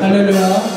할렐루야.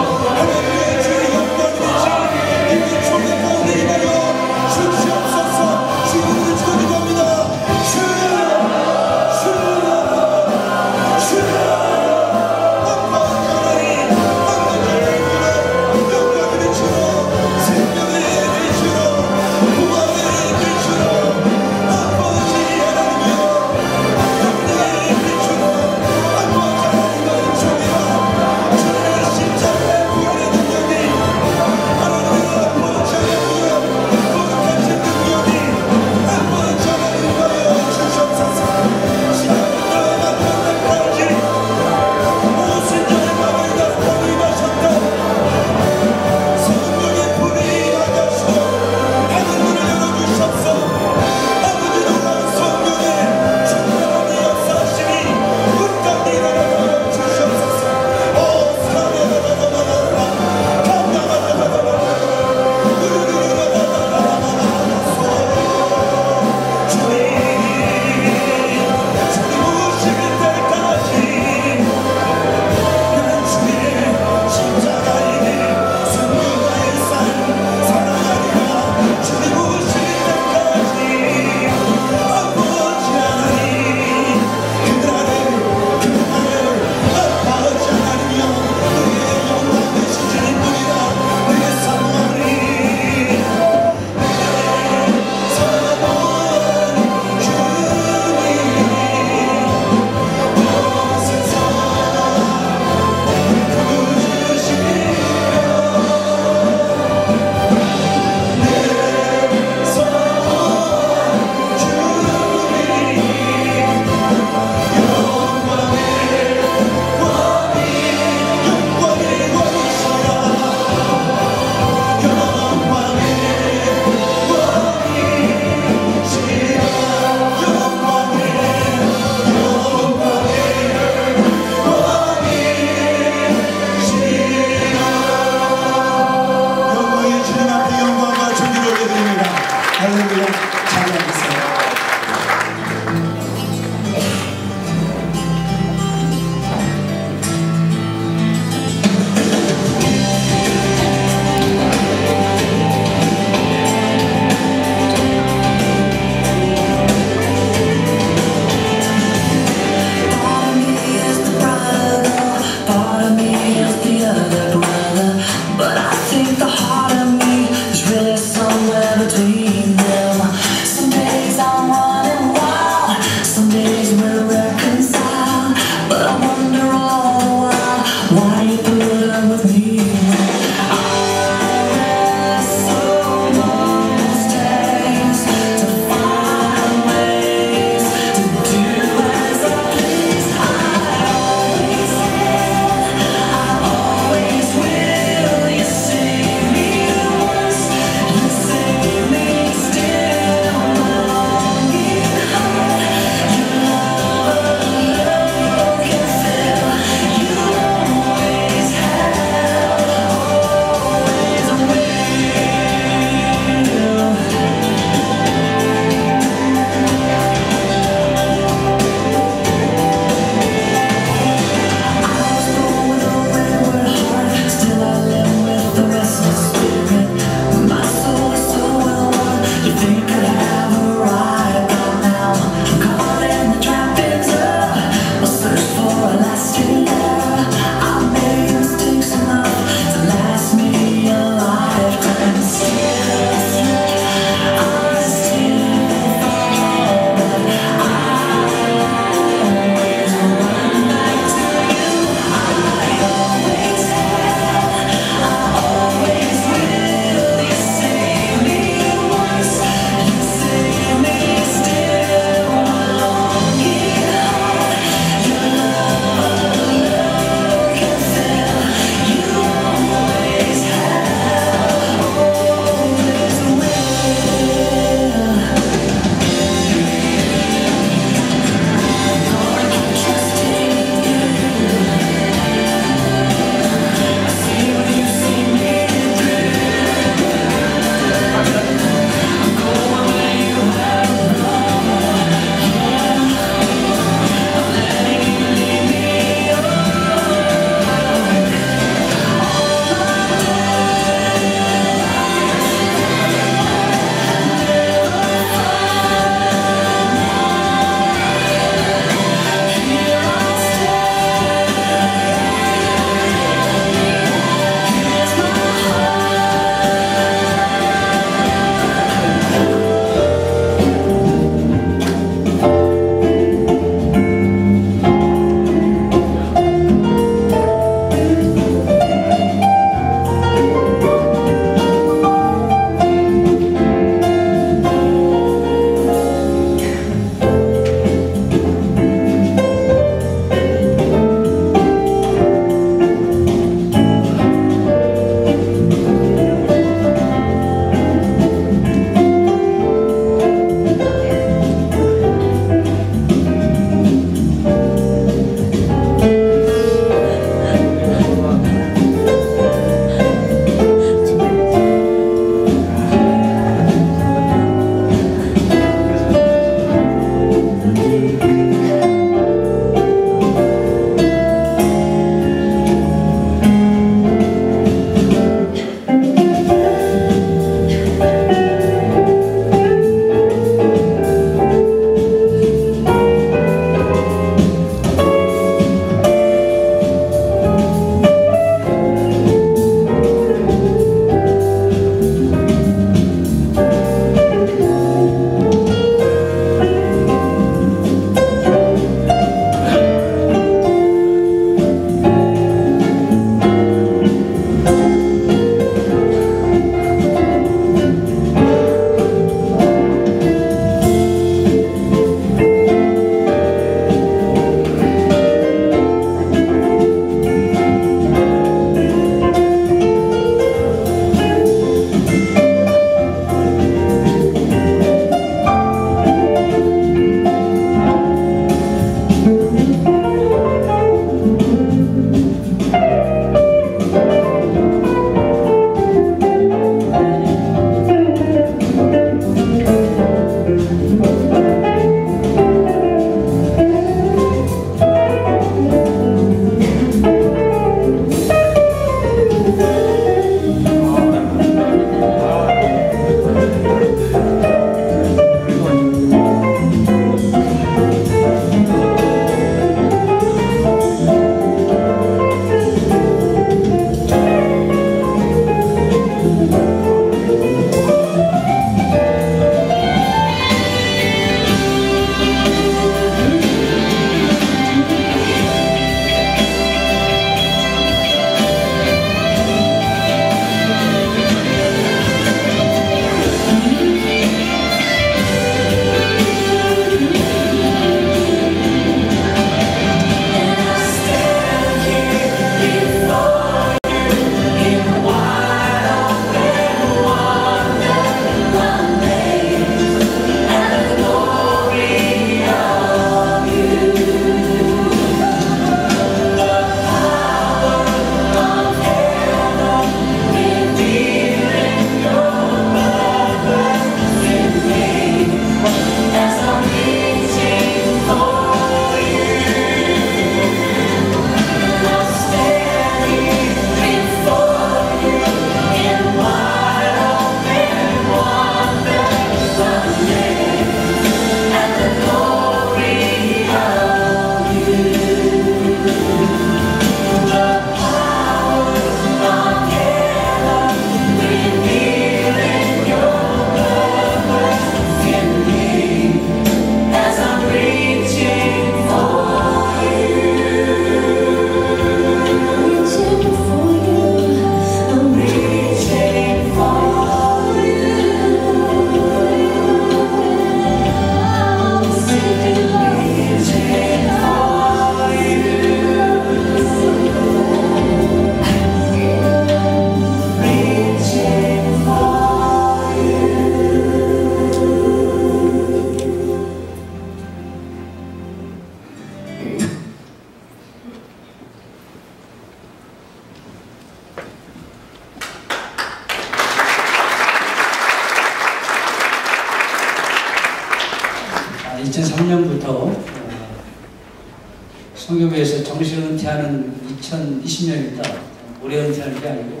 열심히 하겠다. 오래 연차는 게 아니고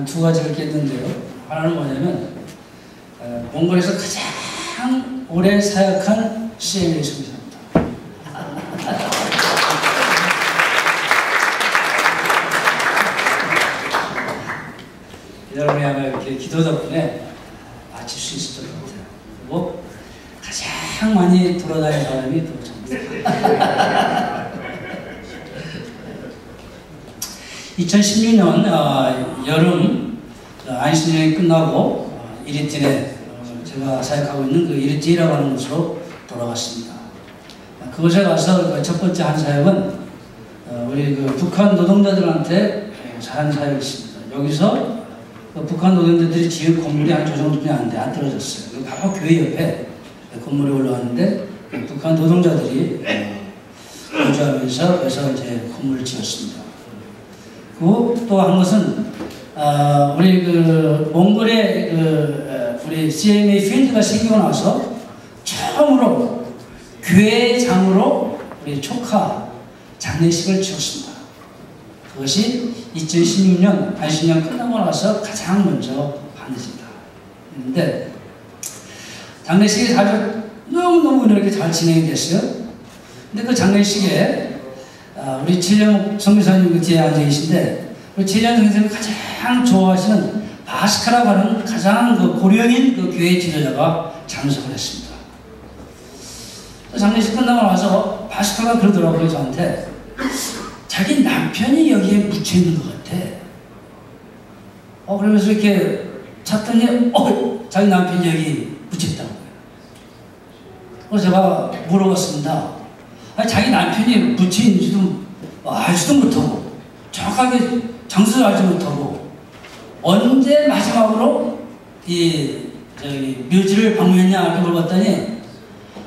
한 두 가지를 깼는데요. 하나는 뭐냐면 어, 몽골에서 가장 오래 사역한 CM의 성사입니다. 여러분이 아마 이렇게 기도 덕분에 마칠 수 있을 것 같아요. 그리고 가장 많이 돌아다닌 사람이 또 저입니다. 2016년 어, 여름 어, 안신년이 끝나고 어, 이리티에 어, 제가 사역하고 있는 그 이리티라고 하는 곳으로 돌아갔습니다. 어, 그곳에 가서 그 첫 번째 한 사역은 어, 우리 그 북한 노동자들한테 한 사역이 있습니다. 여기서 그 북한 노동자들이 지은 건물이 한 저 정도뿐이 안 돼, 안 떨어졌어요. 그 바로 교회 옆에 건물이 올라왔는데 그 북한 노동자들이 어, 거주하면서 그래서 이제 건물을 지었습니다. 그리고 또 한 것은 아, 우리 그 몽골의 그 어, 우리 CMA 필드가 생기고 나서 처음으로 교회장으로 우리 초카 장례식을 지었습니다. 그것이 2016년 안신년 끝나고 나서 가장 먼저. 그런데 장례식이 아주 너무너무 이렇게 잘 진행이 됐어요. 근데 그 장례식에 아, 우리 최영 성교사님 그 뒤에 앉아 계신데 우리 최영 선생님이 가장 좋아하시는 바스카라고 하는 가장 그 고령인 그 교회 지도자가 참석을 했습니다. 장례식 끝나고 나서 바스카가 그러더라고요 저한테 자기 남편이 여기에 묻혀 있는 것 같아. 어 그러면서 이렇게 찾더니 어 자기 남편이 여기 거예요. 그래서 제가 물어봤습니다. 아니, 자기 남편이 붙인지도 알지도 못하고 정확하게 장소를 알지 못하고 언제 마지막으로 이 저기 묘지를 방문했냐 이렇게 물어봤더니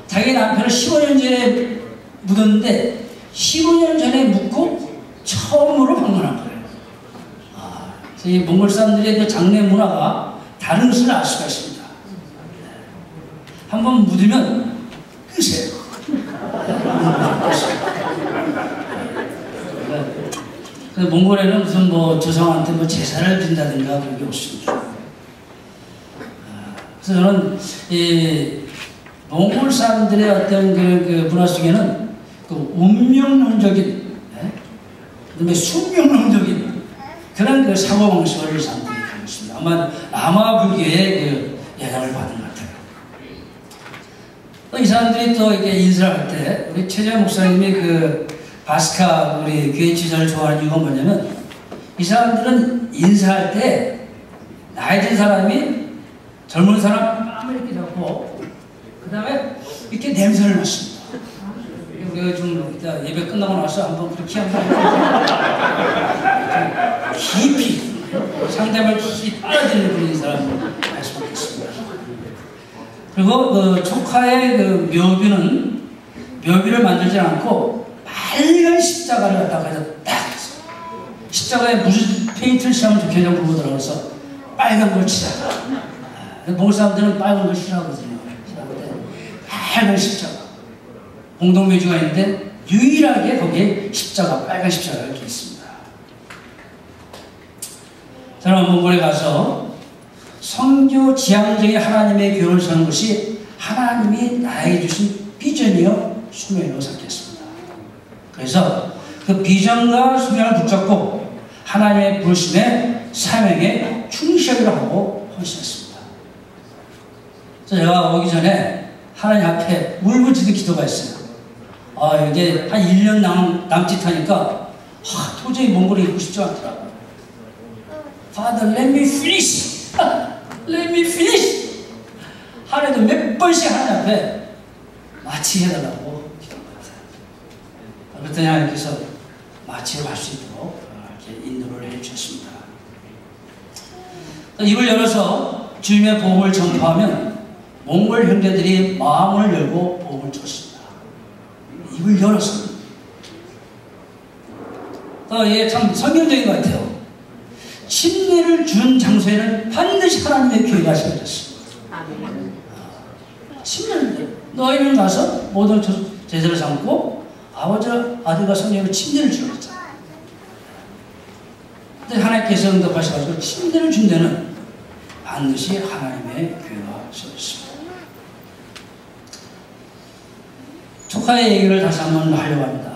자기 남편을 15년 전에 묻었는데 15년 전에 묻고 처음으로 방문한 거예요. 아, 이 몽골 사람들의 그 장례 문화가 다른 것을 알 수가 있습니다. 한번 묻으면 끝이에요. 그래서 몽골에는 무슨 뭐 조상한테 뭐 제사를 드린다든가 그런 게 없습니다. 아, 그래서 저는 이 몽골 사람들의 어떤 그, 그 문화 속에는 그 운명론적인, 예? 그다음에 숙명론적인 그런 그 사고 방식을 사람들이 가지고 있습니다. 아마 라마 불교의 그 영향을 받은 것 같아요. 또 이 사람들이 또 이렇게 인사를 할때 우리 최재 목사님이 그 바스카 우리 교회 지자를 좋아하는 이유가 뭐냐면 이 사람들은 인사할 때 나이 든 사람이 젊은 사람 뺨을 이렇게 잡고 그 다음에 이렇게 냄새를 맡습니다. 우리가 좀 이따 예배 끝나고 나서 한번 그렇게 한번 좀 깊이 상대방을 깊이 빨아들이는 그런 사람 말씀 있습니다. 그리고 그 조카의 그 묘비는 묘비를 만들지 않고 빨간 십자가를 갖다가 딱 십자가에 무슨 페인트를 칠하면 좋겠냐고 그러더라고요. 그래서 빨간 걸 치자. 몽골 사람들은 빨간 걸 싫어하거든요. 빨간 십자가. 공동묘지가 있는데 유일하게 거기에 십자가, 빨간 십자가가 이렇게 있습니다. 저는 몽골에 가서 성교 지향적인 하나님의 교훈을 세는 것이 하나님이 나에게 주신 비전이요 수명이라고 생각했습니다. 그래서 그 비전과 수명을 붙잡고 하나님의 부르심에 사명에 충실하기로 하고 헌신했습니다. 제가 오기 전에 하나님 앞에 울부짖는 기도가 있어요. 아, 이제 한 1년 남, 남짓 하니까 아, 도저히 몽골에 있고 싶지 않더라고요. Father, let me finish. let me finish. 하루에도 몇 번씩 하나님 앞에 마치 해달라고 기도합니다. 그랬더니 하나님께서 마치를 할수 있도록 이렇게 인도를 해주셨습니다. 입을 열어서 주님의 복음을 전파하면 몽골 형제들이 마음을 열고 복음을 줬습니다. 입을 열어서. 또 이게 참 성경적인 것 같아요. 침례를 준 장소에는 반드시 하나님의 교회가 세워졌습니다. 침례를 너희는 가서 모든 제자를 삼고 아버지와 아들과 성령으로 침례를 했잖아. 근데 하나님께서 응답하셔가지고 침례를 준 데는 반드시 하나님의 교회가 세워졌습니다. 조카의 얘기를 다시 한번 하려고 합니다.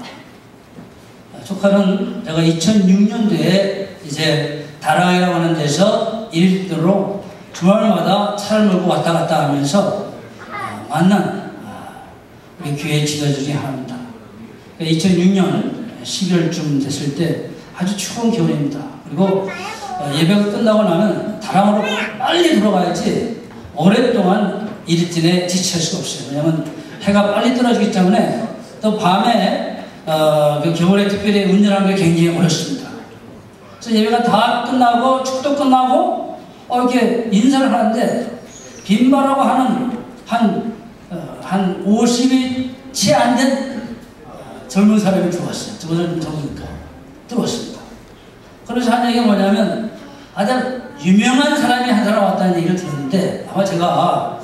조카는 제가 2006년도에 이제 다랑이라고 하는 데서 일도로 주말마다 차를 몰고 왔다 갔다 하면서 어, 만난 어, 우리 교회 지도자 중에 하나입니다. 2006년 11월쯤 됐을 때 아주 추운 겨울입니다. 그리고 어, 예배가 끝나고 나면 다랑으로 빨리 들어가야지 오랫동안 일진에 지칠 수가 없어요. 왜냐하면 해가 빨리 떨어지기 때문에 또 밤에 어, 그 겨울에 특별히 운전하는 게 굉장히 어렵습니다. 그래서 예배가 다 끝나고 축도 끝나고 어, 이렇게 인사를 하는데 빈바라고 하는 한, 어, 한 50이 채 안 된 젊은 사람이 들어왔어요. 저보다 젊으니까 들어왔습니다. 그래서 한 얘기가 뭐냐면 아주 유명한 사람이 한 사람 왔다는 얘기를 들었는데 아마 제가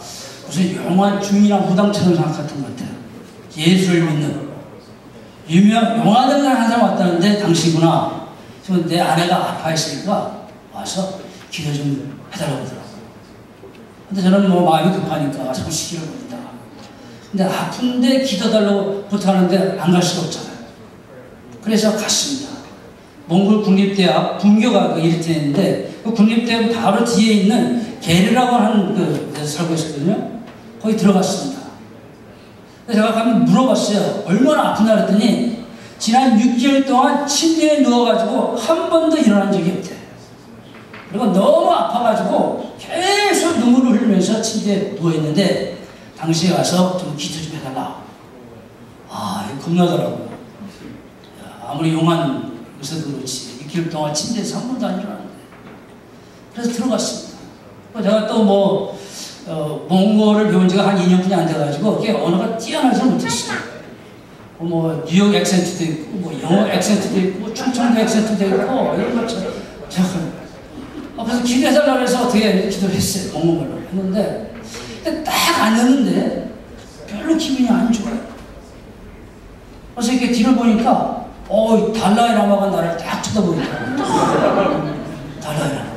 무슨 영화 중이나 무당처럼 생각했던 것 같아요. 예수를 믿는 유명 영화들 한 사람 왔다는데 당신구나. 지금 내 아내가 아파했으니까 와서 기도 좀 해달라고 하더라고요. 근데 저는 뭐 마음이 급하니까 자꾸 시키를 겁니다. 근데 아픈데 기도 달라고 부탁하는데 안 갈 수가 없잖아요. 그래서 갔습니다. 몽골 국립대학 분교가 그 일진인데 그 국립대학 바로 뒤에 있는 게르라고 하는 그 데서 살고 있었거든요. 거기 들어갔습니다. 제가 가면 물어봤어요. 얼마나 아프냐 그랬더니 지난 6개월 동안 침대에 누워가지고 한 번도 일어난 적이 없대. 그리고 너무 아파가지고 계속 눈물을 흘리면서 침대에 누워있는데 당시에 와서 좀 기도 좀 해달라. 아. 야, 아무리 용한 의사도 그렇지. 이길 동안 침대에서 한 번도 안 일어났는데. 그래서 들어갔습니다. 제가 또 뭐, 어, 몽골을 배운 지가 한 2년뿐이 안 돼가지고, 그게 언어가 뛰어나지 못했어요. 어, 뭐, 뉴욕 액센트도 있고, 뭐, 영어 액센트도 있고, 충청도 액센트도 있고, 이런 거, 저, 저, 어, 그래서 기도해달라고 해서 어떻게 기도를 했어요. 몽골말로 했는데, 근데 딱 앉았는데, 별로 기분이 안 좋아요. 그래서 이렇게 뒤를 보니까, 어, 달라이 라마가 나를 딱 쳐다보니까. 달라이 라마.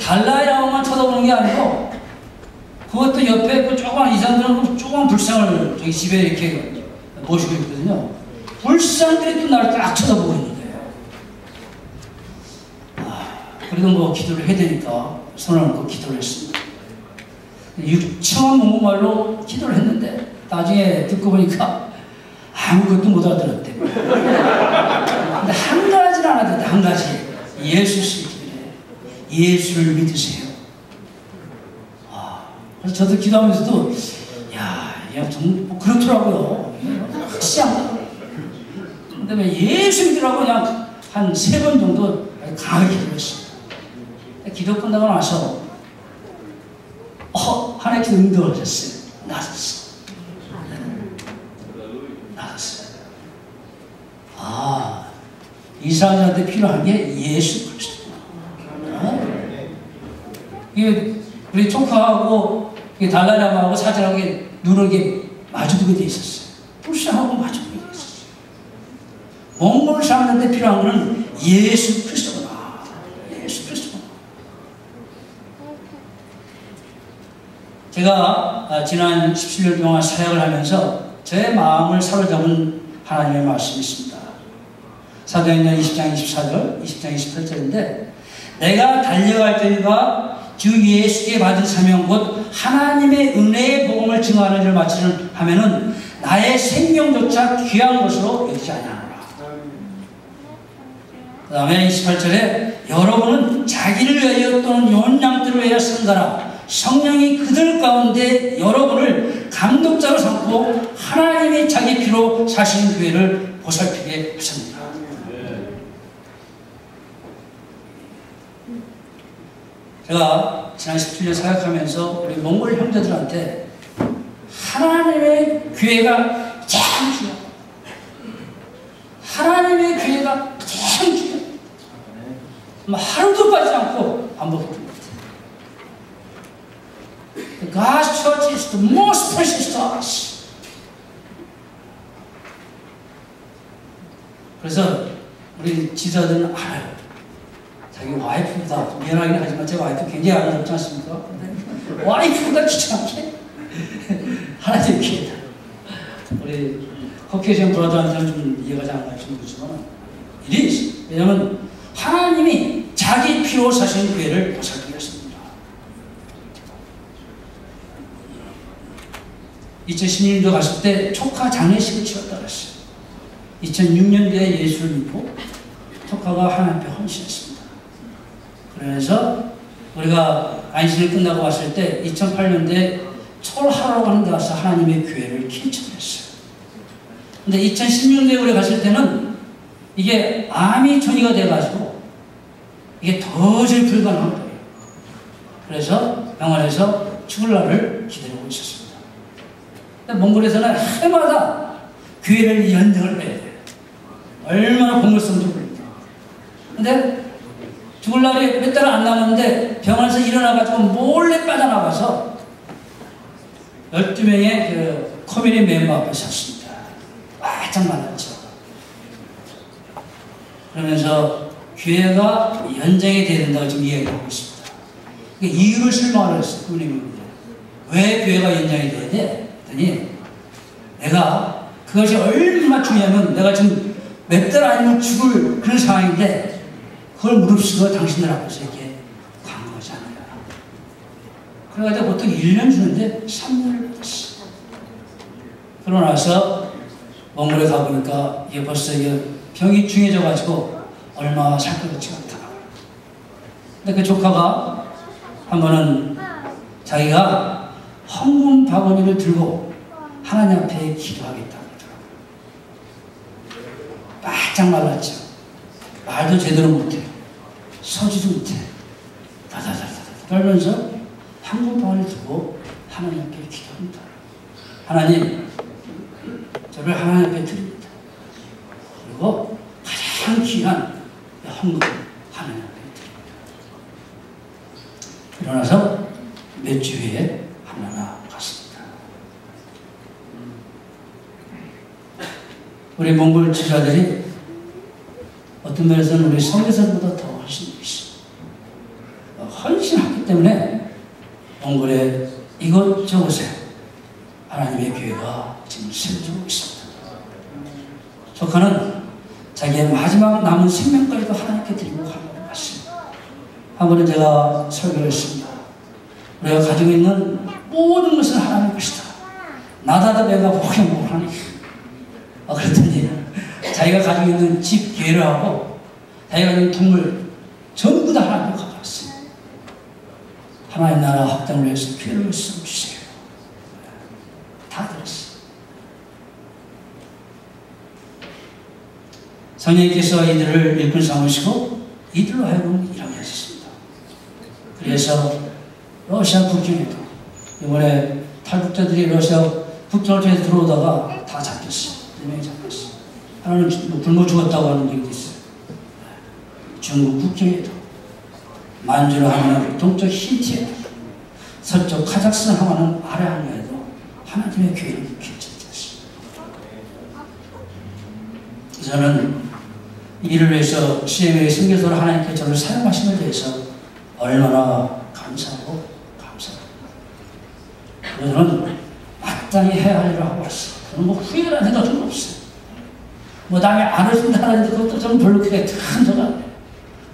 달라이 라마만 쳐다보는 게 아니고, 그것도 옆에 그 조그만 이 사람들은 그 조그만 불상을 저기 집에 이렇게 모시고 있거든요. 불상들이 또 나를 딱 쳐다보고 있는 거예요. 아, 그래도 뭐 기도를 해야 되니까 손을 얹고 기도를 했습니다. 유창한 몽골말로 기도를 했는데 나중에 듣고 보니까 아무것도 못 알아들었대. 근데 한 가지는 알아듣대, 한 가지. 예수 믿기래. 예수를 믿으세요. 아, 그래서 저도 기도하면서도, 야, 야, 좀, 뭐 그렇더라고요. 시장. 근데 왜 예수 믿으라고 그냥 한 세 번 정도 강하게 기도했습니다. 기도 끝나고 나서, 어, 하나님 기도 응답하셨어요. 나섰어. 나섰어요. 아, 이 사람한테 필요한 게 예수 그리스도구나. 어? 이게 우리 조카하고 달라라마하고 사진하고 누르게 마주보게 돼 있었어요. 불쌍하고 마주보게 돼 있었어요. 몽골 사람한테 필요한 거는 예수 그리스도구나. 예수 그리스도구나. 제가 아, 지난 17년 동안 사역을 하면서 제 마음을 사로잡은 하나님의 말씀이 있습니다. 사도행전 20장 24절, 20장 28절인데 내가 달려갈 때가 주 예수께 받은 사명 곧 하나님의 은혜의 복음을 증거하는 줄 마치는 하면은 나의 생명조차 귀한 것으로 여기지 아니하노라. 그 다음에 28절에 여러분은 자기를 위하여 또는 연양들을 위하여 쓴다라. 성령이 그들 가운데 여러분을 감독자로 삼고 하나님이 자기 피로 사신 교회를 보살피게 하십니다. 제가 지난 17년 사역하면서 우리 몽골 형제들한테 하나님의 교회가 참 중요하다. 하나님의 교회가 참 중요하다. 뭐 하루도 빠지지 않고 같아요. God's church is the most precious to us. 그래서 우리 지도자들은 알아요. 자기 와이프보다 미안하긴 하지만 제 와이프 굉장히 아름답지 않습니까? 와이프보다 귀찮게 하나님 기회다. 우리 커케이션 브라더한테는 좀 이해가 잘안 갈지 모르지만 이리 왜냐면 하나님이 자기 피로 사신 교회를 보살피겠습니다. 2016년도 갔을 때 조카 장례식을 치렀다 그랬어요. 2006년도에 예수를 믿고 조카가 하나님 앞에 헌신했습니다. 그래서 우리가 안신을 끝나고 왔을 때 2008년도에 철하라고 하는 데 가서 하나님의 교회를 개척했어요. 근데 2016년에 우리 갔을 때는 이게 암이 전이가 돼가지고 이게 도저히 불가능한 거예요. 그래서 병원에서 죽을 날을 기다리고. 근데 몽골에서는 해마다 교회를 연등을 해야 돼요. 얼마나 공물성인지 모릅니다. 근데 죽을 날이 몇 달 안 남았는데 병원에서 일어나가지고 몰래 빠져나가서 12명의 그 커뮤니 멤버 앞에 섰습니다. 바짝 만났죠. 그러면서 교회가 연장이 돼야 된다고 지금 이야기하고 있습니다. 이유를 설명하려고 했어요. 왜 교회가 연장이 돼야 돼? 했더니 내가 그것이 얼마나 중요하면 내가 지금 몇 달 아니면 죽을 그런 상황인데 그걸 무릅쓰고 당신들 앞에서 이렇게 강요하잖아요. 그래가지고 보통 1년 주는데 3년을 받았어. 그러고 나서 몽골에 가보니까 이게 벌써 이게 병이 중해져가지고 얼마 살 것 같지가 않다. 근데 그 조카가 한 번은 자기가 헌금 바구니를 들고 하나님 앞에 기도하겠다고 하더라고요. 바짝 말랐죠. 말도 제대로 못해. 서지도 못해. 다다다다다 떨면서 헌금 바구니를 들고 하나님 앞에 기도합니다. 하나님, 저를 하나님 앞에 드립니다. 그리고 가장 귀한 헌금 하나님 앞에 드립니다. 일어나서 몇 주 후에 하 나나 갔습니다. 우리 몽골 지자들이 어떤 면에서는 우리 성교사보다 더 훨씬. 헌신하기 때문에 몽골의 이곳저곳에 하나님의 교회가 지금 세워지고 있습니다. 조카는 자기의 마지막 남은 생명까지도 하나님께 드리고 하나님 갔습니다. 한 번은 제가 설교를 했습니다. 우리가 가지고 있는 모든 것은 하나님 것이다. 나다다 내가 복행복을 하니. 아, 그랬더니 자기가 가지고 있는 집, 개를 하고 자기가 있는 동물 전부 다 하나님 가져왔어요. 하나님 나라 확장을 위해서 기회를 좀 주세요. 다 들었어요. 성령께서 이들을 일꾼 삼으시고 이들로 하여금 일하게 하셨습니다. 그래서 러시아 국경에도 이번에 탈북자들이 러시아 북경에 들어오다가 다 잡혔어요. 네 명이 잡혔어요. 하나는 뭐 굶어 죽었다고 하는 얘기도 있어요. 중국 국경에도 만주를 하는 동쪽 힌티에도 서쪽 카자흐스탄 하는 아래 항로에도 하나님의 교회를 개척했습니다. 저는 이를 위해서 CM의 선교사로 하나님께 저를 사용하심에 대해서 얼마나 감사하고. 저는 마땅히 해야 할 일을 하고 왔어요. 저는 뭐 후회라는 생각은 없어요. 뭐 남이 안 해준다는데 그것도 저는 별로 그렇게 큰. 근데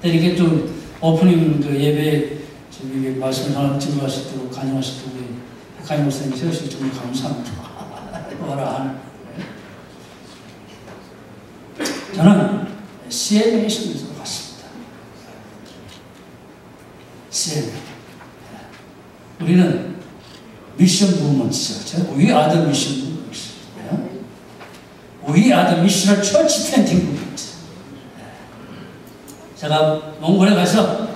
이렇게 좀 오프닝 그 예배 저기 말씀 하나 찍어 가실 때고 간영하실 때 우리 백하임 목사님 세우시기 정말 감사합니다. 하는. 저는 선교사로 갔습니다. CMA. 우리는 미션. We are the mission movement. We are the missional church planting movement. 제가 몽골에 가서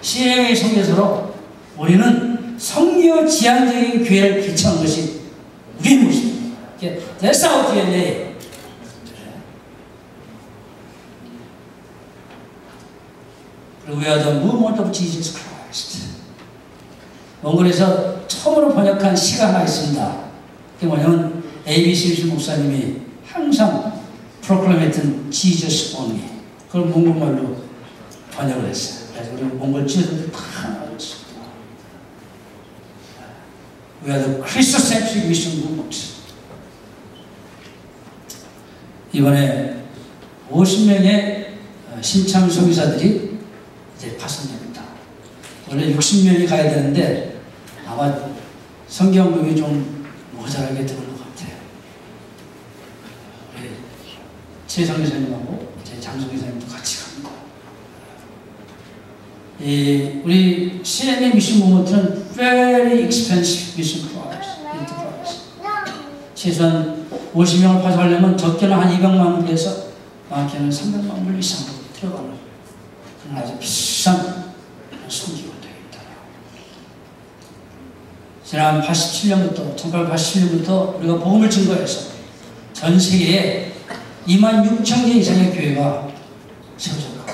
CMA 선교사로 우리는 성교 지향적인 교회를 개척한 것이 우리의 모습입니다. That's our DNA. 그리고 movement of Jesus Christ. 몽골에서 처음으로 번역한 시가 하나 있습니다. 그게 뭐냐면 ABC 목사님이 항상 프로클레이트는 Jesus only. 그걸 몽골말로 번역을 했어요. 그래서 우리 몽골 지도들 다 알았습니다. We are the Christocentric Mission Movement. 이번에 50명의 신참 소비자들이 이제 파송됩니다. 원래 60명이 가야 되는데 아마 성경복이 좀 모자라게 들을 것 같아요. 최성 기사님하고 제 장성 기사님도 같이 갑니다. 이 우리 CN의 미션 모먼트는 very expensive mission enterprise. 최소한 50명을 파송하려면 적게는 한 200만 불에서 많게는 300만 불 이상으로 들어가는 아주 비싼 성기가 되겠다. 지난 87년부터 1887년부터 우리가 복음을 증거해서 전 세계에 2만 6천 개 이상의 교회가 세워졌고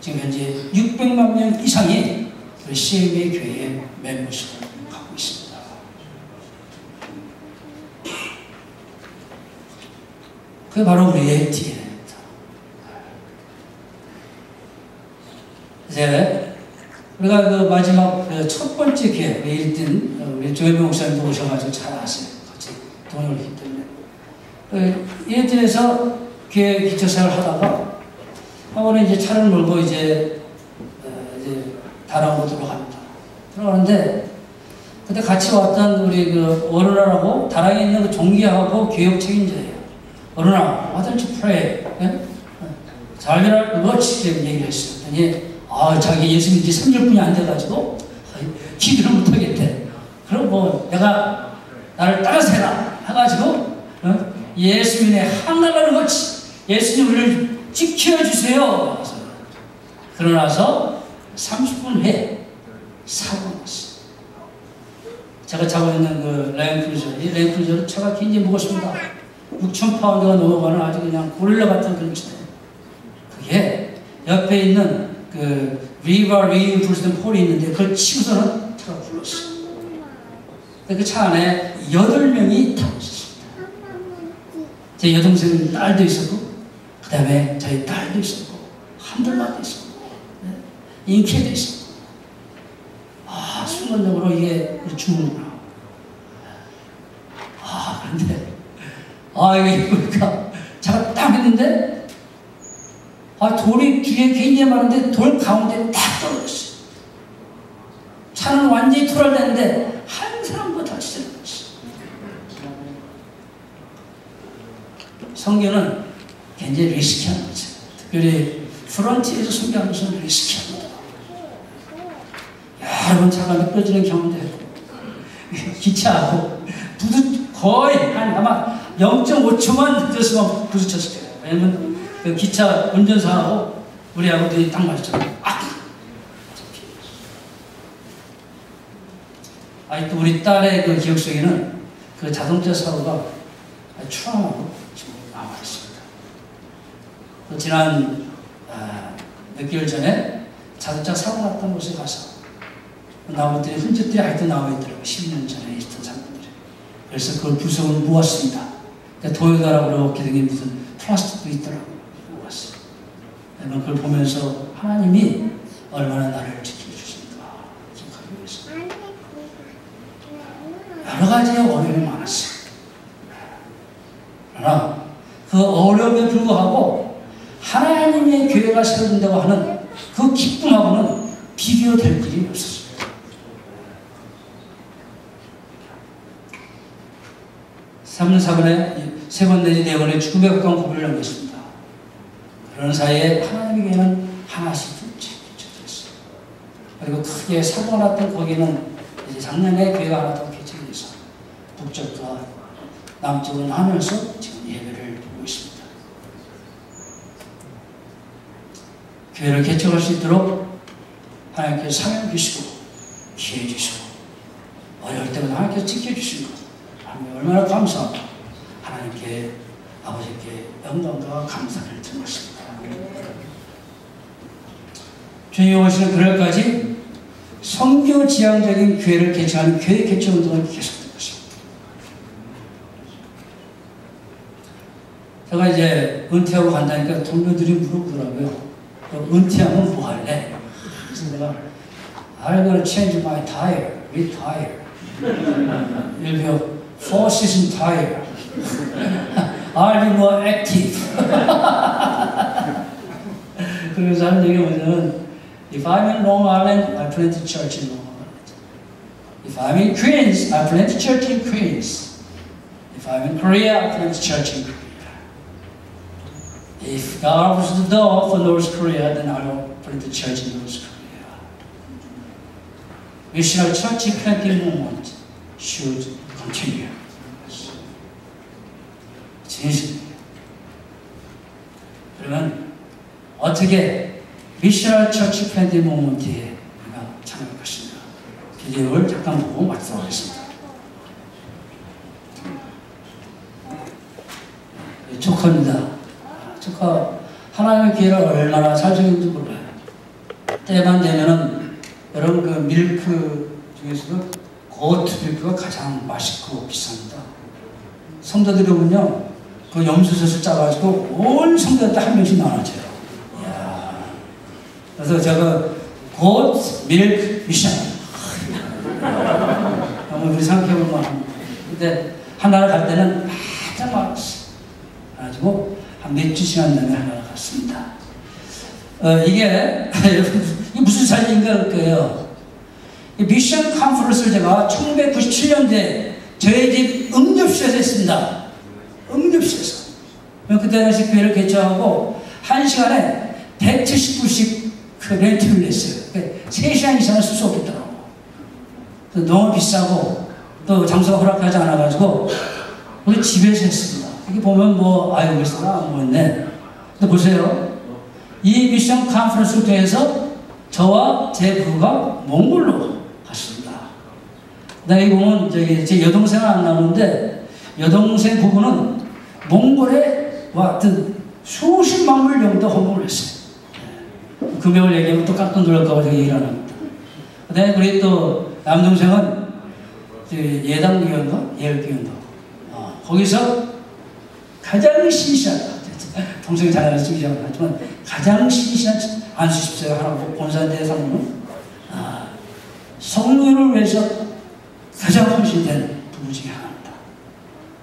지금 현재 600만 명 이상이 우리 CMA 교회의 멤버십을 갖고 있습니다. 그게 바로 우리의 DNA입니다. 이제 우리가 그 마지막 그첫 번째 기회, 우리 1등, 우리 조혜명 목사님도 오셔가지고 잘 아세요. 같이 때문에. 그 1등에서 교회 기초생활 하다가 한 번에 이제 차를 몰고 이제, 어, 이제 다락으로 들어갑니다. 들어가는데 그때 같이 왔던 우리 그 어른아라고 다락에 있는 그 종기하고 교육 책임자예요. 어른아, you pray? 예? 잘뭐 지금 얘기를 했어요. 아, 자기 예수 믿지 3개월뿐이 안 돼가지고 기도를 못하겠대. 그럼 뭐 내가 나를 따라서 해라 해가지고 어? 예수님의 한나라를 거치 예수님 우리를 지켜주세요. 그러나서 30분 후에 사고가 났어요. 제가 타고 있는 그 랜크루저, 이 랜크루저는 차가 굉장히 무겁습니다. 6천 파운드가 넘어가는 아주 그냥 고릴라 같은 그런 차예요. 그게 옆에 있는 그 리버 리인푸스던 폴이 있는데 그걸 치고서는 차가 굴렀어요. 그차 안에 여덟 명이 타고 있었습니다. 제 여동생 딸도 있었고, 그 다음에 저희 딸도 있었고, 한들마도 있었고, 네? 인케도 있었고. 아, 순간적으로 이게 죽는구나. 아, 그런데, 아, 이게 보니까 차가 딱 했는데, 아, 돌이 뒤에 굉장히 많은데 돌 가운데 딱 떨어졌어요. 차는 완전히 토랄됐는데 한 사람도 다치지 않았어요. 성경은 굉장히 리스키한 거죠. 특별히 프런티에서 성경하는 것은 리스키합니다. 여러 번 차가 미끄러지는 경험도 했고 기차하고 부딪 거의 한 아마 0.5초만 늦었으면 부딪혔을 거예요. 왜냐면 그 기차 운전사하고 우리하고 눈이 딱 맞췄잖아요. 아! 아직도 우리 딸의 그 기억 속에는 그 자동차 사고가 추앙하고 지금 남아 있습니다. 또 지난 아, 몇 개월 전에 자동차 사고 났던 곳에 가서 나무들이 흔적들이 아직도 남아 있더라고요. 10년 전에 있었던 사람들이. 그래서 그걸 구성을 모았습니다. 그러니까 도요다라고 이렇게 된 무슨 플라스틱도 있더라고요. 여러분 그걸 보면서 하나님이 얼마나 나를 지켜주신가 기억하기 위해서. 여러 가지 어려움이 많았어요. 그러나 그 어려움에 불구하고 하나님의 교회가 세워진다고 하는 그 기쁨하고는 비교될 길이 없었어요. 삼 4분의 세번 내지 네 번의 죽음에 가까운 고비를 넘겼습니다. 그런 사이에 하나님의 교회는 하나씩 붙여졌어요. 그리고 크게 사고가 났던 거기는 이제 작년에 교회가 하나 더 개척이 돼서 북쪽과 남쪽을 하면서 지금 예배를 보고 있습니다. 교회를 개척할 수 있도록 하나님께서 사명 주시고 기회 주시고 어려울 때마다 하나님께서 지켜주신 것 하나님 얼마나 감사하고 하나님께 아버지께 영광과 감사를 드렸습니다. 주님 오시는 그날까지 성교 지향적인 교회를 개척하는 교회 개척 운동을 계속될 것입니다. 제가 이제 은퇴하고 간다니까 동료들이 물어보더라고요. 은퇴하면 뭐 할래? 그래서 내가 I'm gonna change my tire, retire. You'll four season tire. I'll be more active. 그래서 하는 얘기가 뭐냐면 If I'm in Long Island, I plant a church in Long Island. If I'm in Queens, I plant a church in Queens. If I'm in Korea, I plant a church in Korea. If God opens the door for North Korea, then I will plant a church in North Korea. Missional church planting movement should continue. 진실이에요. 그러면 어떻게 미셔널 처치 플랜딩 모먼트에 우리가 참여할 것인가 비디오를 잠깐 보고 말씀하겠습니다. 조커입니다. 조커 하나님의 기회를 얼마나 잘 적용인지 몰라요. 때만 되면은 여러분 그 밀크 중에서도 고트 밀크가 가장 맛있고 비쌉니다. 성도들이 보면요 그 염소젖을 짜가지고 온 성도한테 한 명씩 나눠줘요. 이야. 그래서 제가 곧 밀크 미션. 한번 우리 생각해보면. 근데 하나를 갈 때는 바짝 말았어. 그래가지고 한 몇 주 시간 내에 하나를 갔습니다. 어, 이게, 이게 무슨 사진인가 할 거예요. 이 미션 컨퍼런스를 제가 1997년도에 저희 집 응접실에서 했습니다. 응접실에서. 그때 당시 교회를 개최하고 한 시간에 170불씩 그그 렌트를 냈어요. 그러니까 3시간 이상을 쓸 수 없겠더라고. 너무 비싸고 또 장소가 허락하지 않아가지고 우리 집에서 했습니다. 여기 보면 뭐 아유 그랬구나 뭐 했네. 근데 보세요. 이 미션 컨퍼런스를 통해서 저와 제 부부가 몽골로 갔습니다. 나 여기 보면 저기 제 여동생은 안 나오는데 여동생 부부는 몽골에 왔던 수십만 불 정도 헌금을 했어요. 네. 금액을 얘기하면 또 깜짝 놀랄까봐 제가 얘기를 안 합니다. 그다음에 우리 또 남동생은 예당교회인가? 예일교회인가? 어, 거기서 가장 신실한 동생이 잘 알아서 얘기하고 하지만 가장 신실한 안수십세가 하나고 본산 대 상무는 아, 성령을 위해서 가장 헌신된 부부 중에 하나입니다.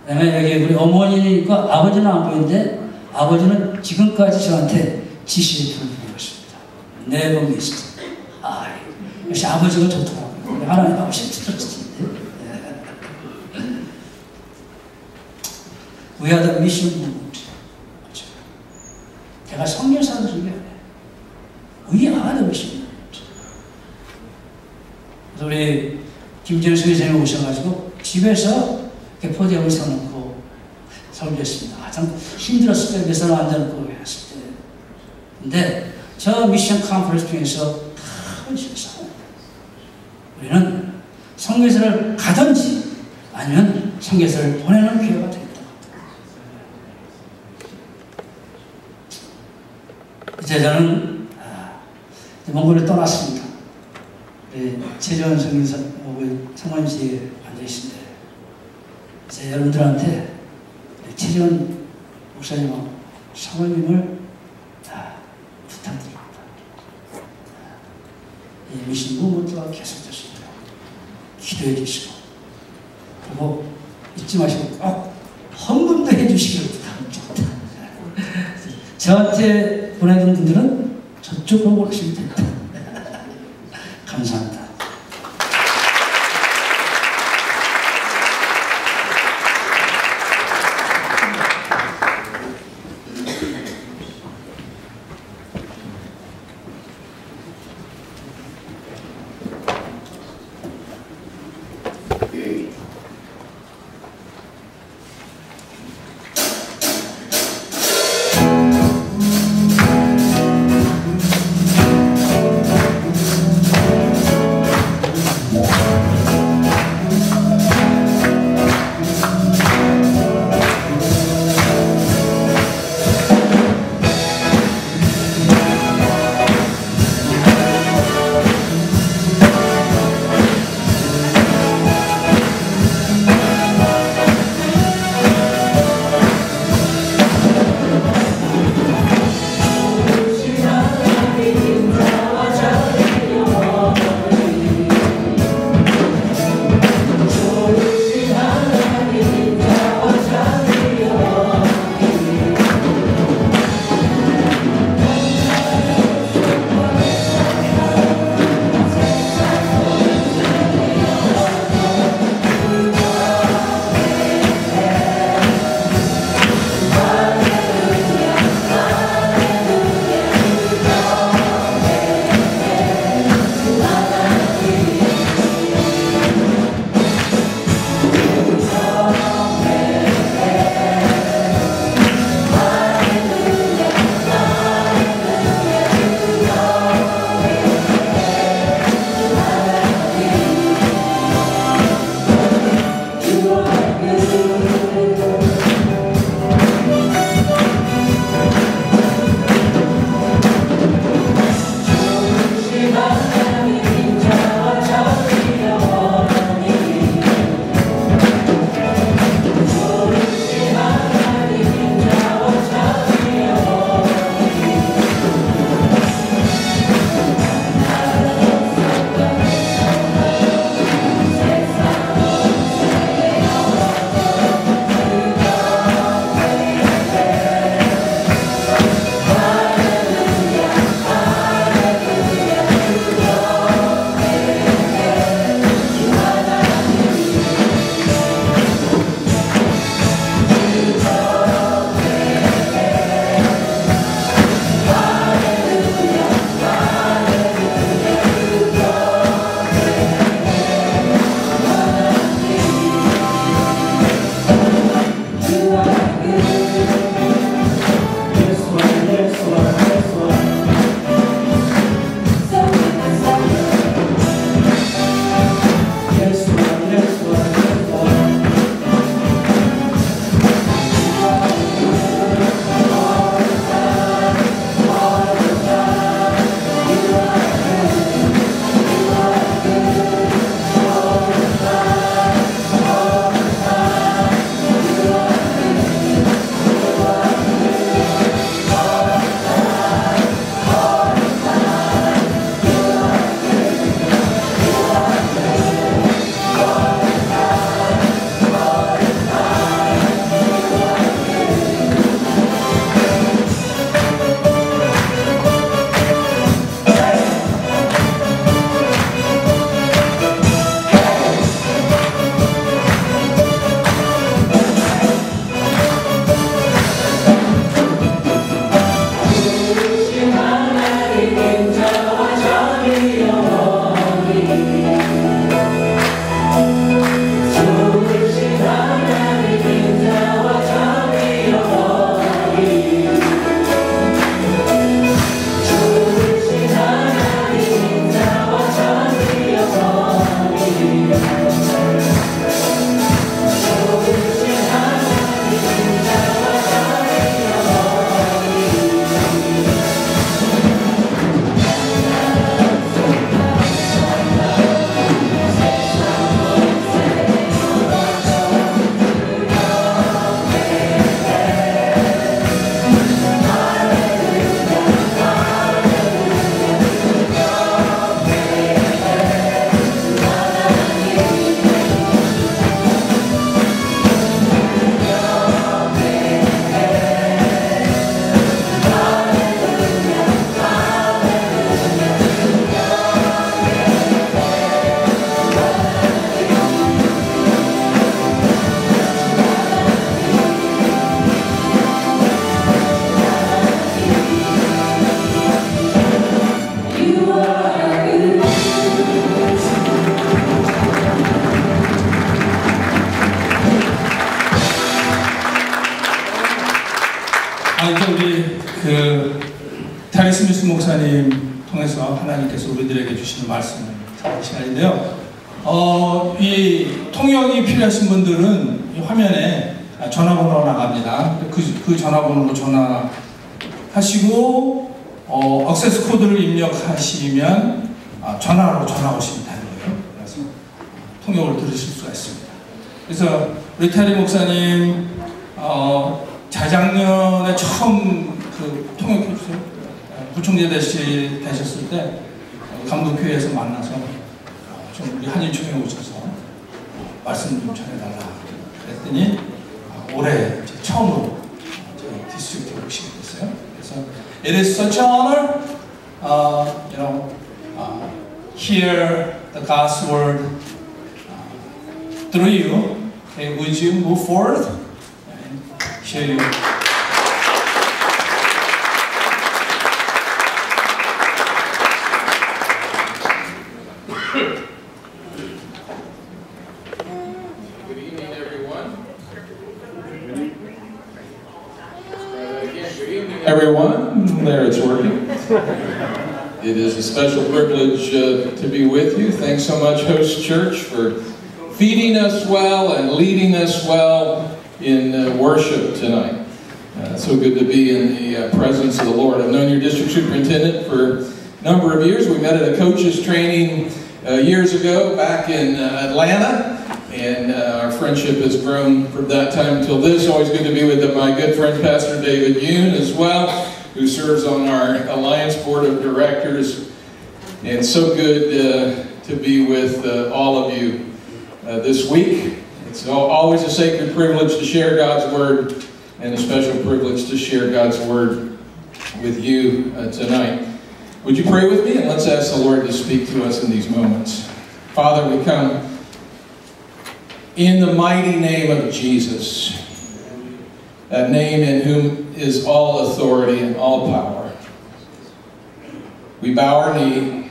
그 다음에 여기 우리 어머니니까 아버지는 안 보이는데 아버지는 지금까지 저한테 지시를 부르고 있습니다. 네번 계시죠. 아, 역시 아버지가 좋더라고요. 하나님 아버지 들었는데. We are the mission. 그렇죠. 제가 성경사를 중에 We are the mission 우리 김재수 선생님 오셔가지고 집에서 포디움을 서놓고 설교했습니다. 아, 참 힘들었을 때, 몇살 앉아놓고 했을 때. 근데 저 미션 컨퍼런스 중에서 다 헌신해서 우리는 성교사를 가든지 아니면 성교사를 보내는 기회가 되겠다. 이제 저는 아, 몽골을 떠났습니다. 우리 최재원 성교사 성원지에 앉아 있습니다. 이제 여러분들한테 최재원 목사님하고 사모님을 아, 부탁드립니다. 이 미신 무브먼트가 계속됐습니다. 기도해 주시고 그리고 잊지 마시고 꼭 헌금도 해 주시기를 부탁드립니다. 저한테 보내준 분들은 저쪽으로 오시면 됩니다. 감사합니다. 필요하신 분들은 이 화면에 전화번호 나갑니다. 그, 그 전화번호로 전화하시고 어, 억세스 코드를 입력하시면 아, 전화로 전화 오시면 되는 거예요. 그래서 통역을 들으실 수가 있습니다. 그래서 우리 타리 목사님 어, 자작년에 처음 그 통역해 주세요. 부총재 되시, 되셨을 때 어, 감독교회에서 만나서 어, 좀 우리 한인 총회 오셔서 어, 말씀 좀 전해달라 그랬더니 어, 올해 처음으로 어, 저희 디스트릭트에 오시게 됐어요. 그래서 it is such an honor, uh, you know, uh, hear the God's word uh, through you. Okay, would you move forward and share your it's working. It is a special privilege uh, to be with you. Thanks so much, Host Church, for feeding us well and leading us well in uh, worship tonight. Uh, so good to be in the uh, presence of the Lord. I've known your district superintendent for a number of years. We met at a coaches training uh, years ago back in uh, Atlanta, and uh, our friendship has grown from that time until this. Always good to be with my good friend Pastor David Yoon as well, who serves on our Alliance Board of Directors. And so good uh, to be with uh, all of you uh, this week. It's always a sacred privilege to share God's Word and a special privilege to share God's Word with you uh, tonight. Would you pray with me and let's ask the Lord to speak to us in these moments. Father, we come in the mighty name of Jesus, that name in whom is all authority and all power. We bow our knee,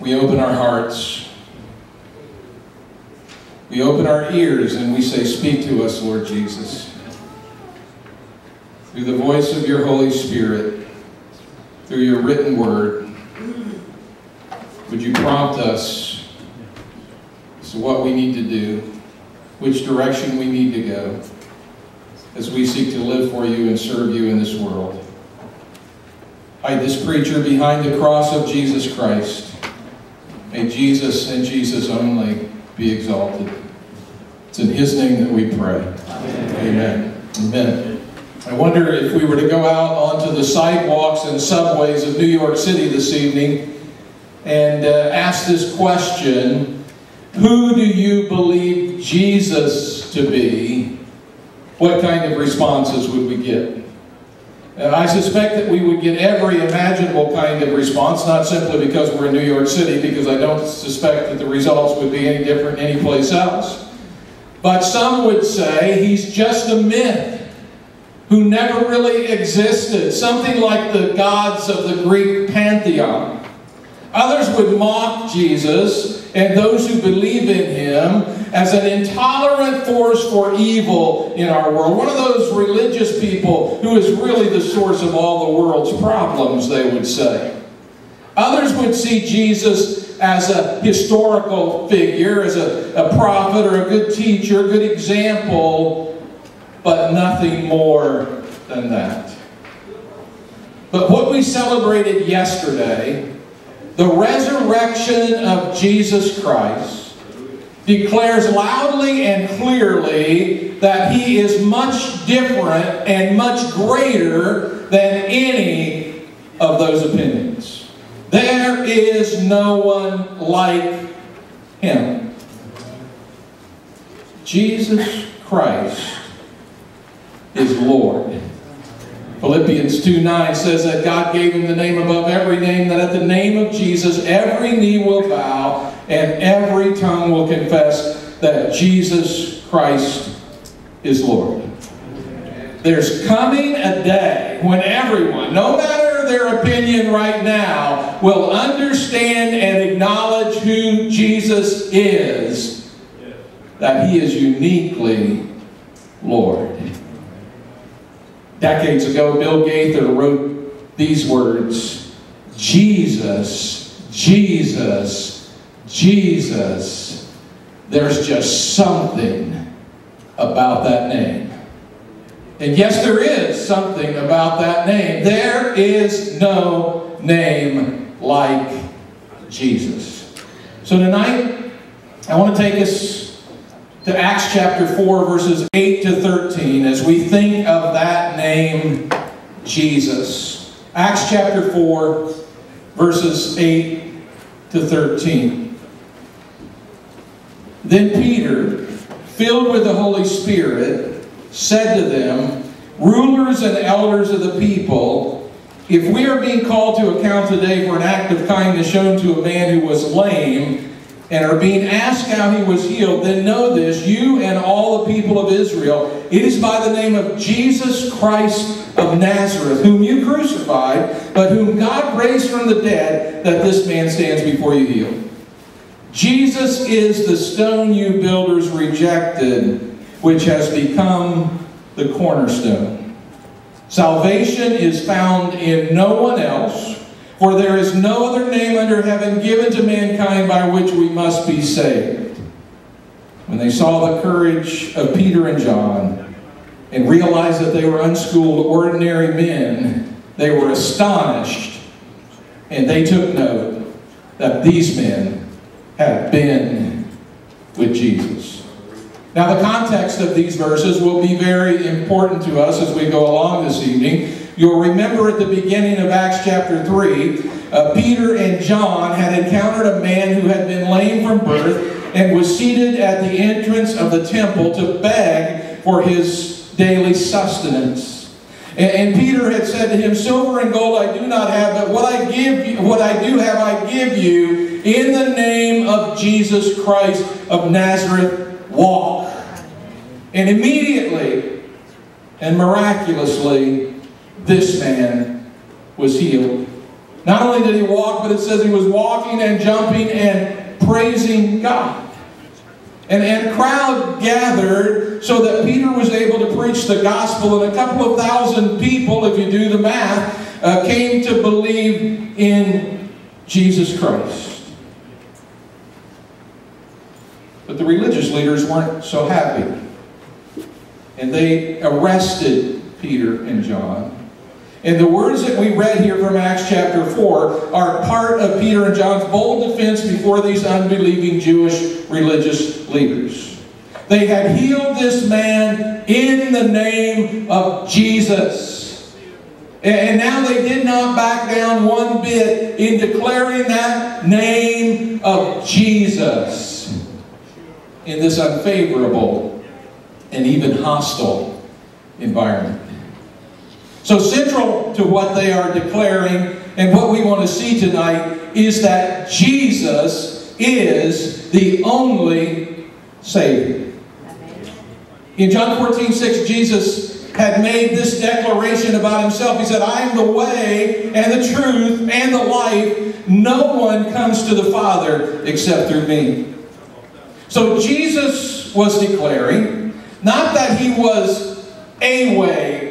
we open our hearts, we open our ears, and we say, Speak to us, Lord Jesus. Through the voice of your Holy Spirit, through your written word, would you prompt us as to what we need to do, which direction we need to go, as we seek to live for you and serve you in this world. Hide this preacher behind the cross of Jesus Christ. May Jesus and Jesus only be exalted. It's in his name that we pray. Amen. Amen. I wonder if we were to go out onto the sidewalks and subways of New York City this evening and uh, ask this question Who do you believe Jesus to be? What kind of responses would we get? And I suspect that we would get every imaginable kind of response, not simply because we're in New York City, because I don't suspect that the results would be any different anyplace else. But some would say he's just a myth who never really existed, something like the gods of the Greek pantheon. Others would mock Jesus and those who believe in him as an intolerant force for evil in our world. One of those religious people who is really the source of all the world's problems, they would say. Others would see Jesus as a historical figure, as a, a prophet or a good teacher, a good example, but nothing more than that. But what we celebrated yesterday, the resurrection of Jesus Christ, declares loudly and clearly that he is much different and much greater than any of those opinions. There is no one like him. Jesus Christ is Lord. Philippians 2 9 says that God gave him the name above every name, that at the name of Jesus every knee will bow and every tongue will confess that Jesus Christ is Lord. There's coming a day when everyone, no matter their opinion right now, will understand and acknowledge who Jesus is, that he is uniquely Lord. Decades ago, Bill Gaither wrote these words Jesus, Jesus, Jesus. There's just something about that name. And yes, there is something about that name. There is no name like Jesus. So tonight, I want to take us to Acts chapter 4, verses 8 to 13, as we think of that name, Jesus. Acts chapter 4, verses 8 to 13. Then Peter, filled with the Holy Spirit, said to them, Rulers and elders of the people, if we are being called to account today for an act of kindness shown to a man who was lame, and are being asked how he was healed, then know this, you and all the people of Israel, it is by the name of Jesus Christ of Nazareth, whom you crucified, but whom God raised from the dead, that this man stands before you healed. Jesus is the stone you builders rejected, which has become the cornerstone. Salvation is found in no one else, for there is no other name under heaven given to mankind by which we must be saved. When they saw the courage of Peter and John and realized that they were unschooled, ordinary men, they were astonished and they took note that these men had been with Jesus. Now, the context of these verses will be very important to us as we go along this evening. You'll remember at the beginning of Acts chapter 3, uh, Peter and John had encountered a man who had been lame from birth and was seated at the entrance of the temple to beg for his daily sustenance. And, and Peter had said to him, Silver and gold I do not have, but what I give you, what I do have I give you in the name of Jesus Christ of Nazareth, walk. And immediately and miraculously, this man was healed. Not only did he walk, but it says he was walking and jumping and praising God. And, and crowd gathered so that Peter was able to preach the gospel, and a couple of thousand people, if you do the math, uh, came to believe in Jesus Christ. But the religious leaders weren't so happy. And they arrested Peter and John. And the words that we read here from Acts chapter 4 are part of Peter and John's bold defense before these unbelieving Jewish religious leaders. They had healed this man in the name of Jesus. And now they did not back down one bit in declaring that name of Jesus in this unfavorable and even hostile environment. So, central to what they are declaring and what we want to see tonight is that Jesus is the only Savior. In John 14, 6, Jesus had made this declaration about himself. He said, I am the way and the truth and the life. No one comes to the Father except through me. So Jesus was declaring not that he was a way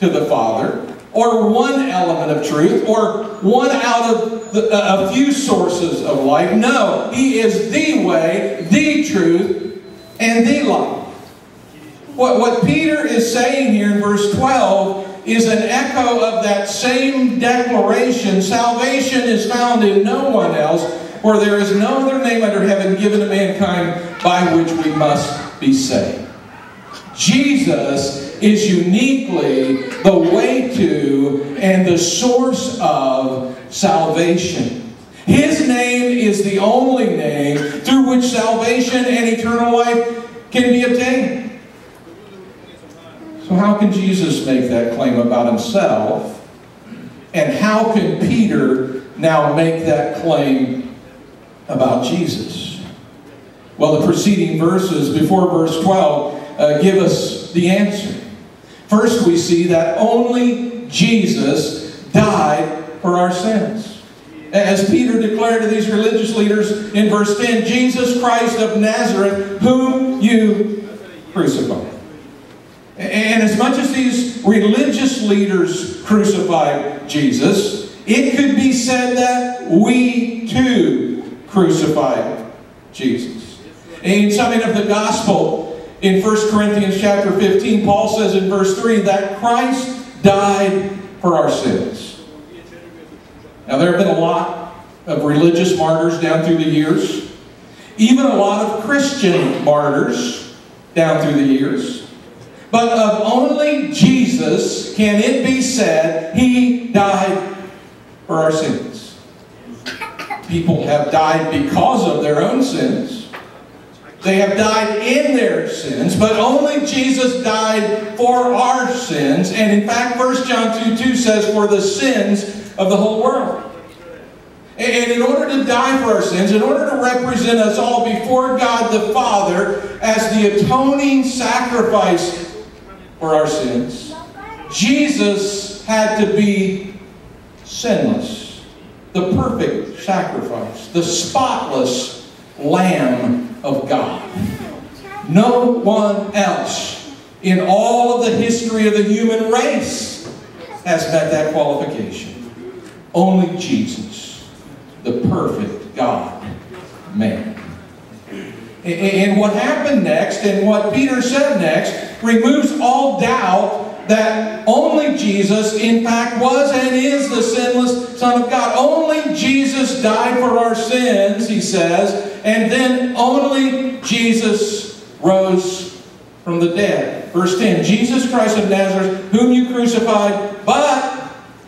to the Father, or one element of truth, or one out of the, uh, a few sources of life. No, he is the way, the truth, and the life. What, what Peter is saying here in verse 12 is an echo of that same declaration. Salvation is found in no one else, for there is no other name under heaven given to mankind by which we must be saved. Jesus is uniquely the way to and the source of salvation. His name is the only name through which salvation and eternal life can be obtained. So, how can Jesus make that claim about himself? And how can Peter now make that claim about Jesus? Well, the preceding verses before verse 12 uh, give us the answer. First, we see that only Jesus died for our sins. As Peter declared to these religious leaders in verse 10, Jesus Christ of Nazareth, whom you crucified. And as much as these religious leaders crucified Jesus, it could be said that we too crucified Jesus. In summing of the gospel, in 1 Corinthians chapter 15, Paul says in verse 3 that Christ died for our sins. Now, there have been a lot of religious martyrs down through the years, even a lot of Christian martyrs down through the years. But of only Jesus can it be said, He died for our sins. People have died because of their own sins. They have died in their sins, but only Jesus died for our sins. And in fact, 1 John 2 2 says, For the sins of the whole world. And in order to die for our sins, in order to represent us all before God the Father as the atoning sacrifice for our sins, Jesus had to be sinless, the perfect sacrifice, the spotless Lamb of God. No one else in all of the history of the human race has met that qualification. Only Jesus, the perfect God man. And what happened next, and what Peter said next, removes all doubt that only Jesus, in fact, was and is the sinless Son of God. Only Jesus died for our sins, he says, and then only Jesus rose from the dead. Verse 10 Jesus Christ of Nazareth, whom you crucified, but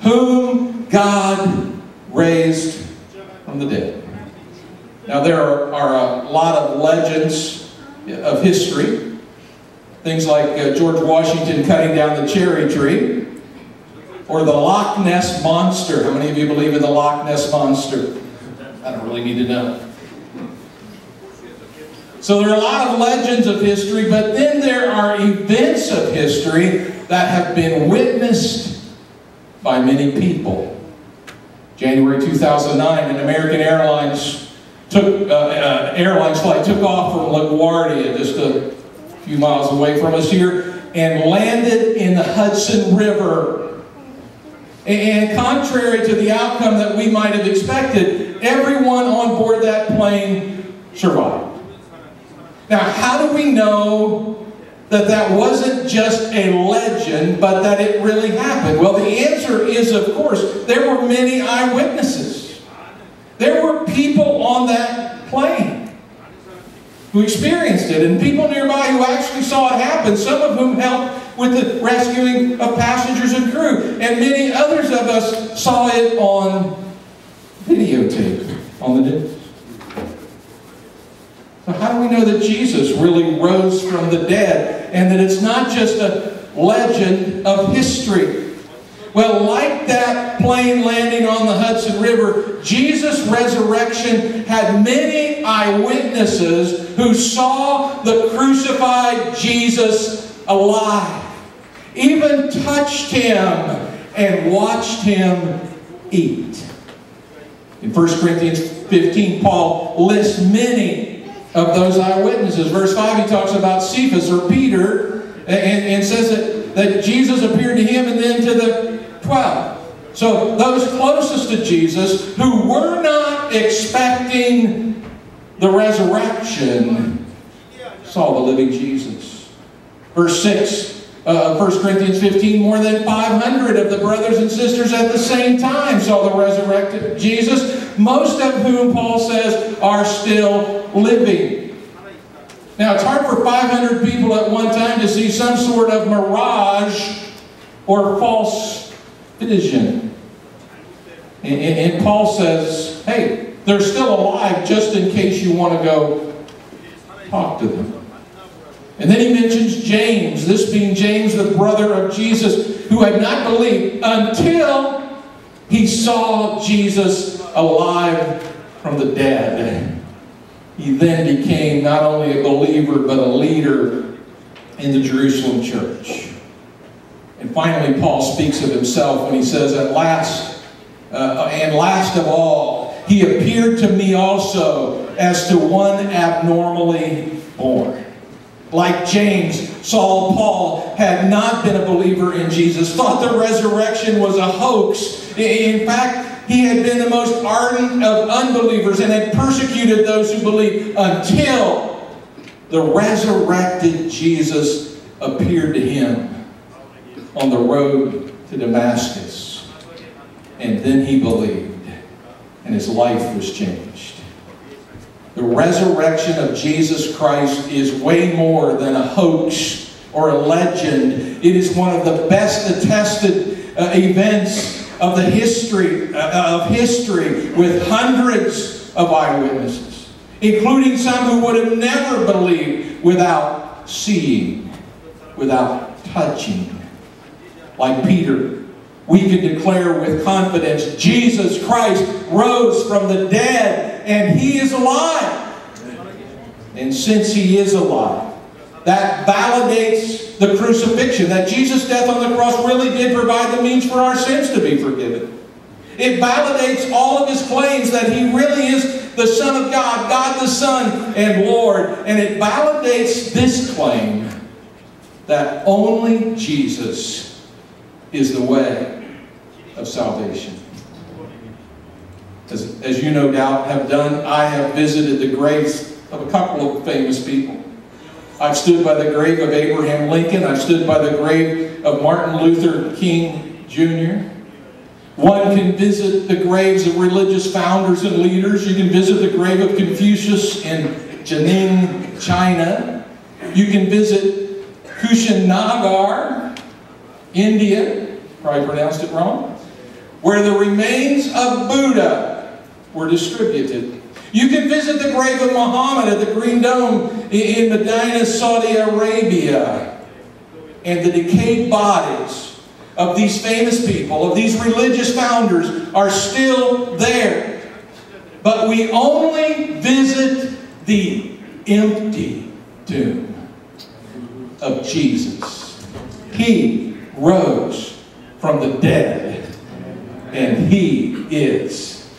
whom God raised from the dead. Now, there are, a lot of legends of history. Things like uh, George Washington cutting down the cherry tree, or the Loch Ness Monster. How many of you believe in the Loch Ness Monster? I don't really need to know. So there are a lot of legends of history, but then there are events of history that have been witnessed by many people. January 2009, an American Airlines took uh, uh, flight took off from LaGuardia, just a few miles away from us here, and landed in the Hudson River. And contrary to the outcome that we might have expected, everyone on board that plane survived. Now, how do we know that that wasn't just a legend, but that it really happened? Well, the answer is, of course, there were many eyewitnesses. There were people on that plane who experienced it, and people nearby who actually saw it happen, some of whom helped with the rescuing of passengers and crew. And many others of us saw it on videotape, on the disc. So how do we know that Jesus really rose from the dead and that it's not just a legend of history? Well, like that plane landing on the Hudson River, Jesus' resurrection had many eyewitnesses who saw the crucified Jesus alive, even touched him and watched him eat. In 1 Corinthians 15, Paul lists many of those eyewitnesses. Verse 5, he talks about Cephas or Peter and, and says that, that Jesus appeared to him and then to the 12. So those closest to Jesus who were not expecting the resurrection saw the living Jesus. Verse 6 uh, 1 Corinthians 15, more than 500 of the brothers and sisters at the same time saw the resurrected Jesus, most of whom Paul says are still living. Now, it's hard for 500 people at one time to see some sort of mirage or false vision. And, and, and Paul says, hey, they're still alive just in case you want to go talk to them. And then he mentions James, this being James, the brother of Jesus, who had not believed until he saw Jesus alive from the dead. He then became not only a believer, but a leader in the Jerusalem church. And finally, Paul speaks of himself when he says, At last, uh, and last of all, he appeared to me also as to one abnormally born. Like James, Saul Paul had not been a believer in Jesus, thought the resurrection was a hoax. In fact, he had been the most ardent of unbelievers and had persecuted those who believed until the resurrected Jesus appeared to him on the road to Damascus. And then he believed, and his life was changed. The resurrection of Jesus Christ is way more than a hoax or a legend. It is one of the best attested uh, events of the history uh, of history with hundreds of eyewitnesses, including some who would have never believed without seeing, without touching. Like Peter, we can declare with confidence Jesus Christ rose from the dead and he is alive. And since he is alive, that validates the crucifixion, that Jesus' death on the cross really did provide the means for our sins to be forgiven. It validates all of his claims that he really is the Son of God, God the Son and Lord. And it validates this claim that only Jesus is the way of salvation. As, as you no doubt have done, I have visited the graves of a couple of famous people. I've stood by the grave of Abraham Lincoln. I've stood by the grave of Martin Luther King Jr. One can visit the graves of religious founders and leaders. You can visit the grave of Confucius in Jining, China. You can visit Kushinagar, India. Probably pronounced it wrong. Where the remains of Buddha were distributed. You can visit the grave of Muhammad at the Green Dome in Medina, Saudi Arabia. And the decayed bodies of these famous people, of these religious founders, are still there. But we only visit the empty tomb of Jesus. He rose from the dead, and He is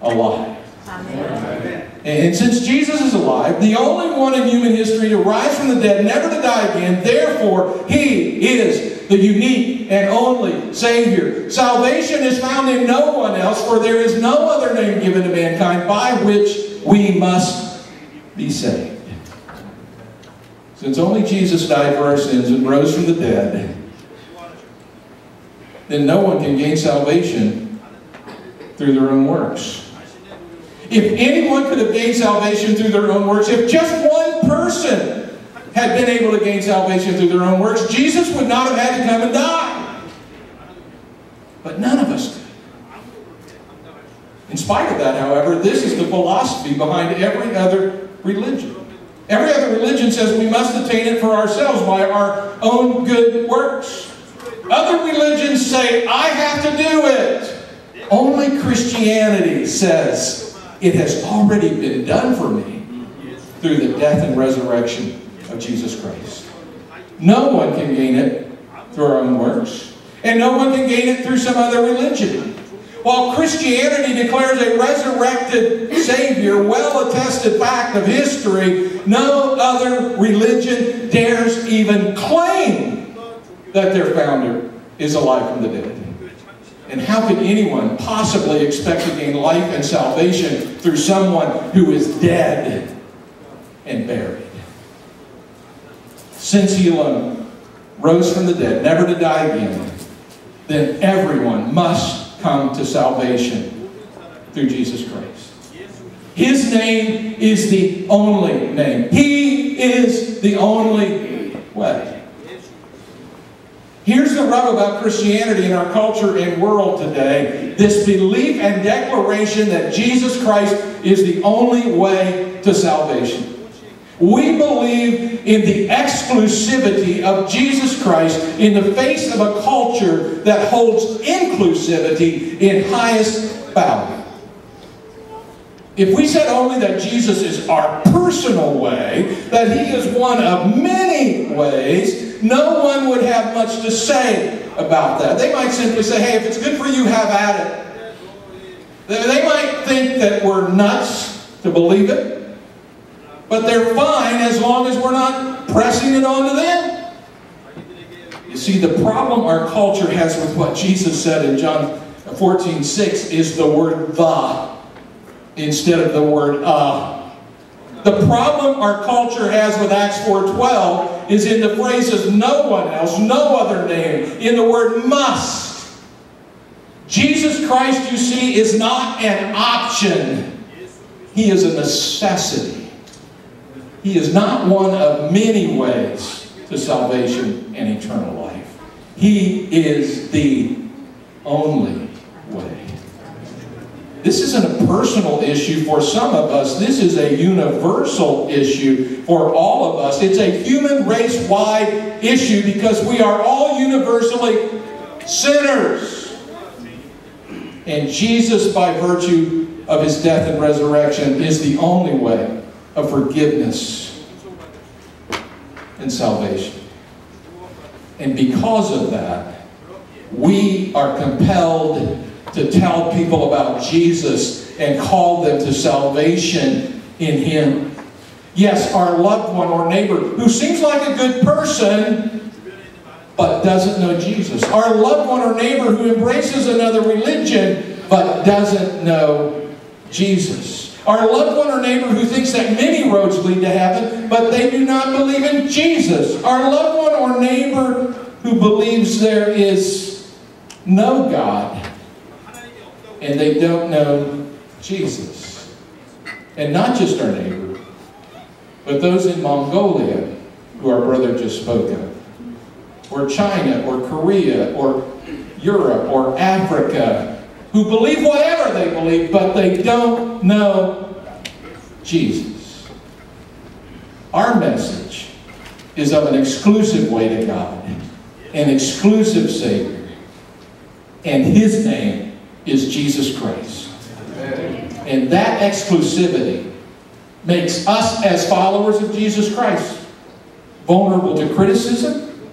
alive. Amen. And since Jesus is alive, the only one in human history to rise from the dead, never to die again, therefore, He is the unique and only Savior. Salvation is found in no one else, for there is no other name given to mankind by which we must be saved. Since only Jesus died for our sins and rose from the dead, then no one can gain salvation through their own works. If anyone could have gained salvation through their own works, if just one person had been able to gain salvation through their own works, Jesus would not have had to come and die. But none of us could. In spite of that, however, this is the philosophy behind every other religion. Every other religion says we must attain it for ourselves by our own good works. Other religions say, I have to do it. Only Christianity says, it has already been done for me through the death and resurrection of Jesus Christ. No one can gain it through our own works, and no one can gain it through some other religion. While Christianity declares a resurrected Savior, well attested fact of history, no other religion dares even claim that their founder is alive from the dead. And how can anyone possibly expect to gain life and salvation through someone who is dead and buried? Since he alone rose from the dead, never to die again, then everyone must come to salvation through Jesus Christ. His name is the only name. He is the only way. Here's the rub about Christianity in our culture and world today this belief and declaration that Jesus Christ is the only way to salvation. We believe in the exclusivity of Jesus Christ in the face of a culture that holds inclusivity in highest value. If we said only that Jesus is our personal way, that he is one of many ways, no one would have much to say about that. They might simply say, hey, if it's good for you, have at it. They might think that we're nuts to believe it, but they're fine as long as we're not pressing it onto them. You see, the problem our culture has with what Jesus said in John 14 6 is the word the instead of the word uh. The problem our culture has with Acts 4.12 is in the phrases no one else, no other name, in the word must. Jesus Christ, you see, is not an option. He is a necessity. He is not one of many ways to salvation and eternal life. He is the only way. This isn't a personal issue for some of us. This is a universal issue for all of us. It's a human race wide issue because we are all universally sinners. And Jesus, by virtue of his death and resurrection, is the only way of forgiveness and salvation. And because of that, we are compelled to tell people about Jesus and call them to salvation in Him. Yes, our loved one or neighbor who seems like a good person but doesn't know Jesus. Our loved one or neighbor who embraces another religion but doesn't know Jesus. Our loved one or neighbor who thinks that many roads lead to heaven but they do not believe in Jesus. Our loved one or neighbor who believes there is no God and they don't know Jesus. And not just our neighbor, but those in Mongolia who our brother just spoke of, or China, or Korea, or Europe, or Africa, who believe whatever they believe, but they don't know Jesus. Our message is of an exclusive way to God, an exclusive Savior, and His name is Jesus Christ. And that exclusivity makes us, as followers of Jesus Christ, vulnerable to criticism,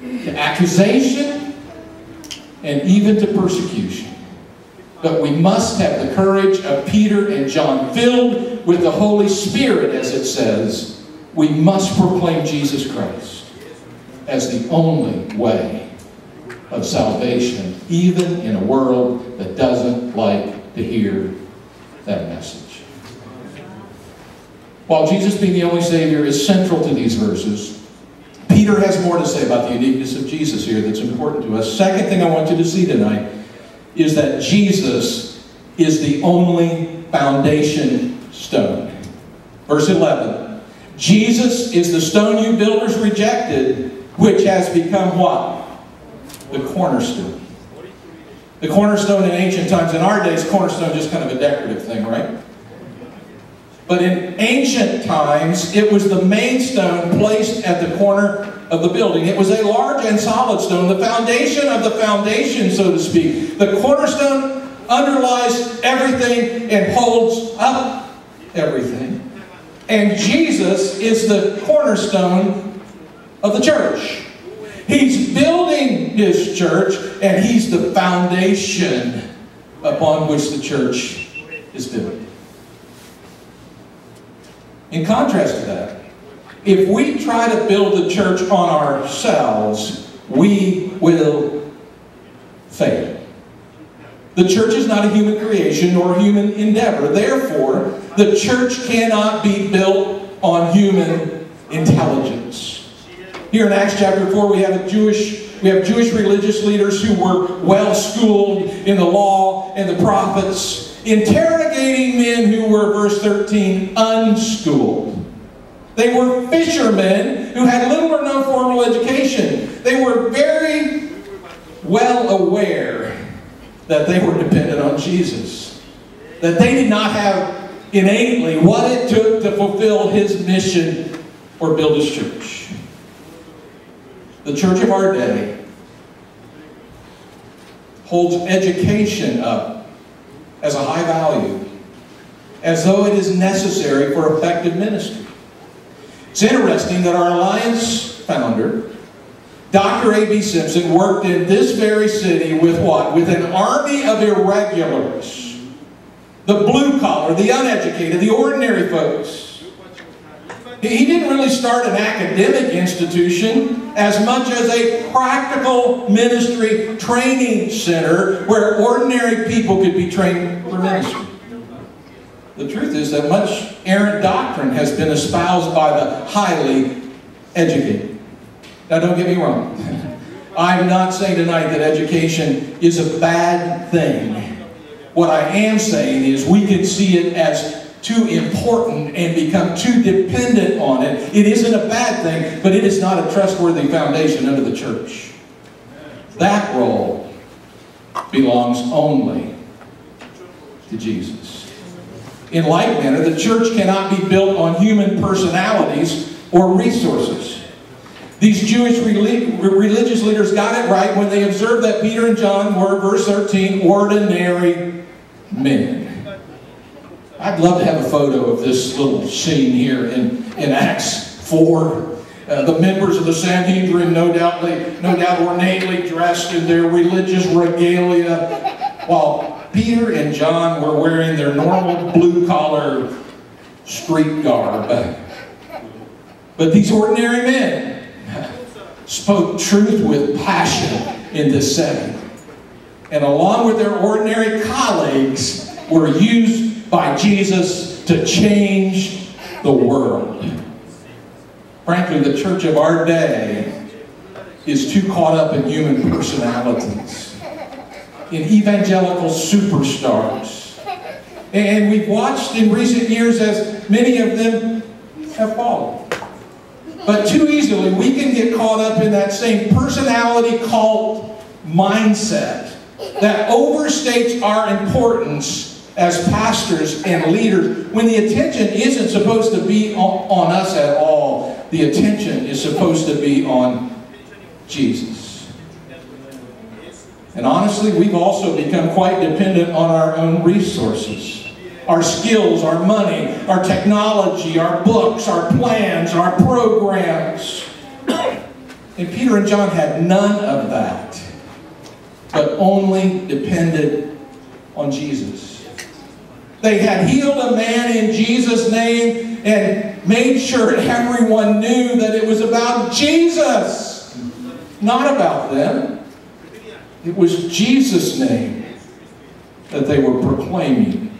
to accusation, and even to persecution. But we must have the courage of Peter and John, filled with the Holy Spirit, as it says. We must proclaim Jesus Christ as the only way of salvation, even in a world that doesn't like to hear that message. While Jesus being the only Savior is central to these verses, Peter has more to say about the uniqueness of Jesus here that's important to us. Second thing I want you to see tonight is that Jesus is the only foundation stone. Verse 11 Jesus is the stone you builders rejected, which has become what? The cornerstone. The cornerstone in ancient times, in our days, cornerstone just kind of a decorative thing, right? But in ancient times, it was the main stone placed at the corner of the building. It was a large and solid stone, the foundation of the foundation, so to speak. The cornerstone underlies everything and holds up everything. And Jesus is the cornerstone of the church. He's building his church, and he's the foundation upon which the church is built. In contrast to that, if we try to build the church on ourselves, we will fail. The church is not a human creation nor a human endeavor. Therefore, the church cannot be built on human intelligence. Here in Acts chapter 4, we have a Jewish we have Jewish religious leaders who were well schooled in the law and the prophets, interrogating men who were, verse 13, unschooled. They were fishermen who had little or no formal education. They were very well aware that they were dependent on Jesus. That they did not have innately what it took to fulfill his mission or build his church. The church of our day holds education up as a high value, as though it is necessary for effective ministry. It's interesting that our Alliance founder, Dr. A.B. Simpson, worked in this very city with what? With an army of irregulars. The blue collar, the uneducated, the ordinary folks. He didn't really start an academic institution as much as a practical ministry training center where ordinary people could be trained for ministry. The truth is that much errant doctrine has been espoused by the highly educated. Now, don't get me wrong. I'm not saying tonight that education is a bad thing. What I am saying is we can see it as too important and become too dependent on it. It isn't a bad thing, but it is not a trustworthy foundation under the church. That role belongs only to Jesus. In like manner, the church cannot be built on human personalities or resources. These Jewish religious leaders got it right when they observed that Peter and John were, verse 13, ordinary men. I'd love to have a photo of this little scene here in, in Acts 4. Uh, the members of the Sanhedrin, no doubt, no doubt ornately dressed in their religious regalia, while Peter and John were wearing their normal blue collar street garb. But these ordinary men spoke truth with passion in this setting. And along with their ordinary colleagues, were used by Jesus to change the world. Frankly, the church of our day is too caught up in human personalities, in evangelical superstars. And we've watched in recent years as many of them have fallen. But too easily, we can get caught up in that same personality cult mindset that overstates our importance as pastors and leaders when the attention isn't supposed to be on, on us at all. The attention is supposed to be on Jesus. And honestly, we've also become quite dependent on our own resources our skills, our money, our technology, our books, our plans, our programs. And Peter and John had none of that, but only depended on Jesus. They had healed a man in Jesus' name and made sure everyone knew that it was about Jesus, not about them. It was Jesus' name that they were proclaiming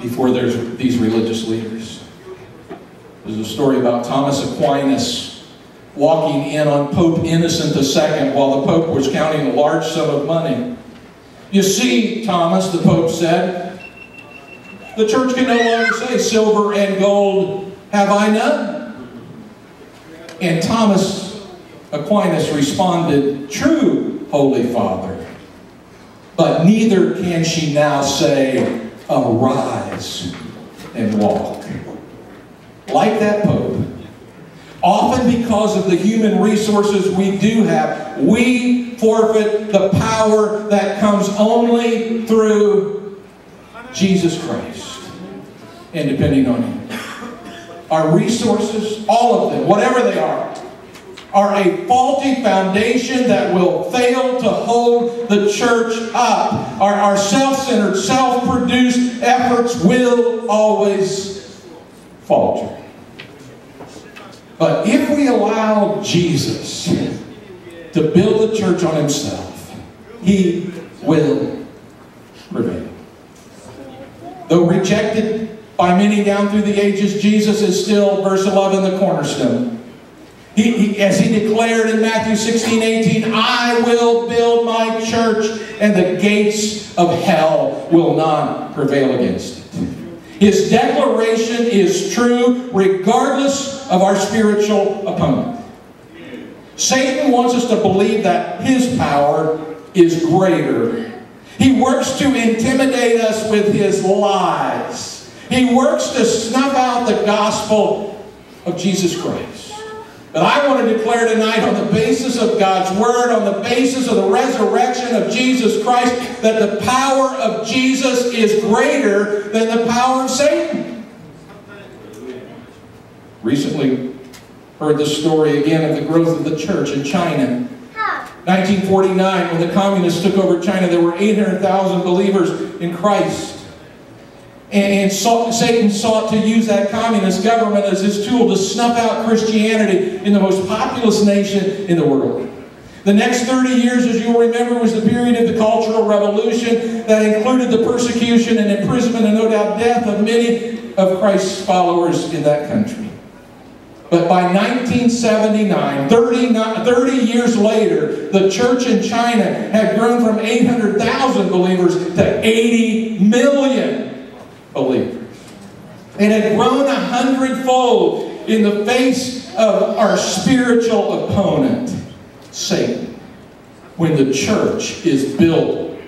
before these religious leaders. There's a story about Thomas Aquinas walking in on Pope Innocent II while the Pope was counting a large sum of money. You see, Thomas, the Pope said, the church can no longer say, silver and gold have I none. And Thomas Aquinas responded, true, Holy Father, but neither can she now say, arise and walk. Like that Pope, often because of the human resources we do have, we forfeit the power that comes only through Jesus Christ and depending on Him. Our resources, all of them, whatever they are, are a faulty foundation that will fail to hold the church up. Our, our self-centered, self-produced efforts will always falter. But if we allow Jesus to build the church on himself, he will prevail. Though rejected by many down through the ages, Jesus is still, verse 11, the cornerstone. He, he, as he declared in Matthew 16, 18, I will build my church, and the gates of hell will not prevail against it. His declaration is true regardless of our spiritual opponent. Satan wants us to believe that his power is greater. He works to intimidate us with his lies. He works to snuff out the gospel of Jesus Christ. But I want to declare tonight on the basis of God's Word, on the basis of the resurrection of Jesus Christ, that the power of Jesus is greater than the power of Satan. Recently, heard the story again of the growth of the church in China. 1949, when the communists took over China, there were 800,000 believers in Christ. And sought, Satan sought to use that communist government as his tool to snuff out Christianity in the most populous nation in the world. The next 30 years, as you'll remember, was the period of the Cultural Revolution that included the persecution and imprisonment and no doubt death of many of Christ's followers in that country. But by 1979, 30, 30 years later, the church in China had grown from 800,000 believers to 80 million believers. It had grown a hundredfold in the face of our spiritual opponent, Satan. When the church is built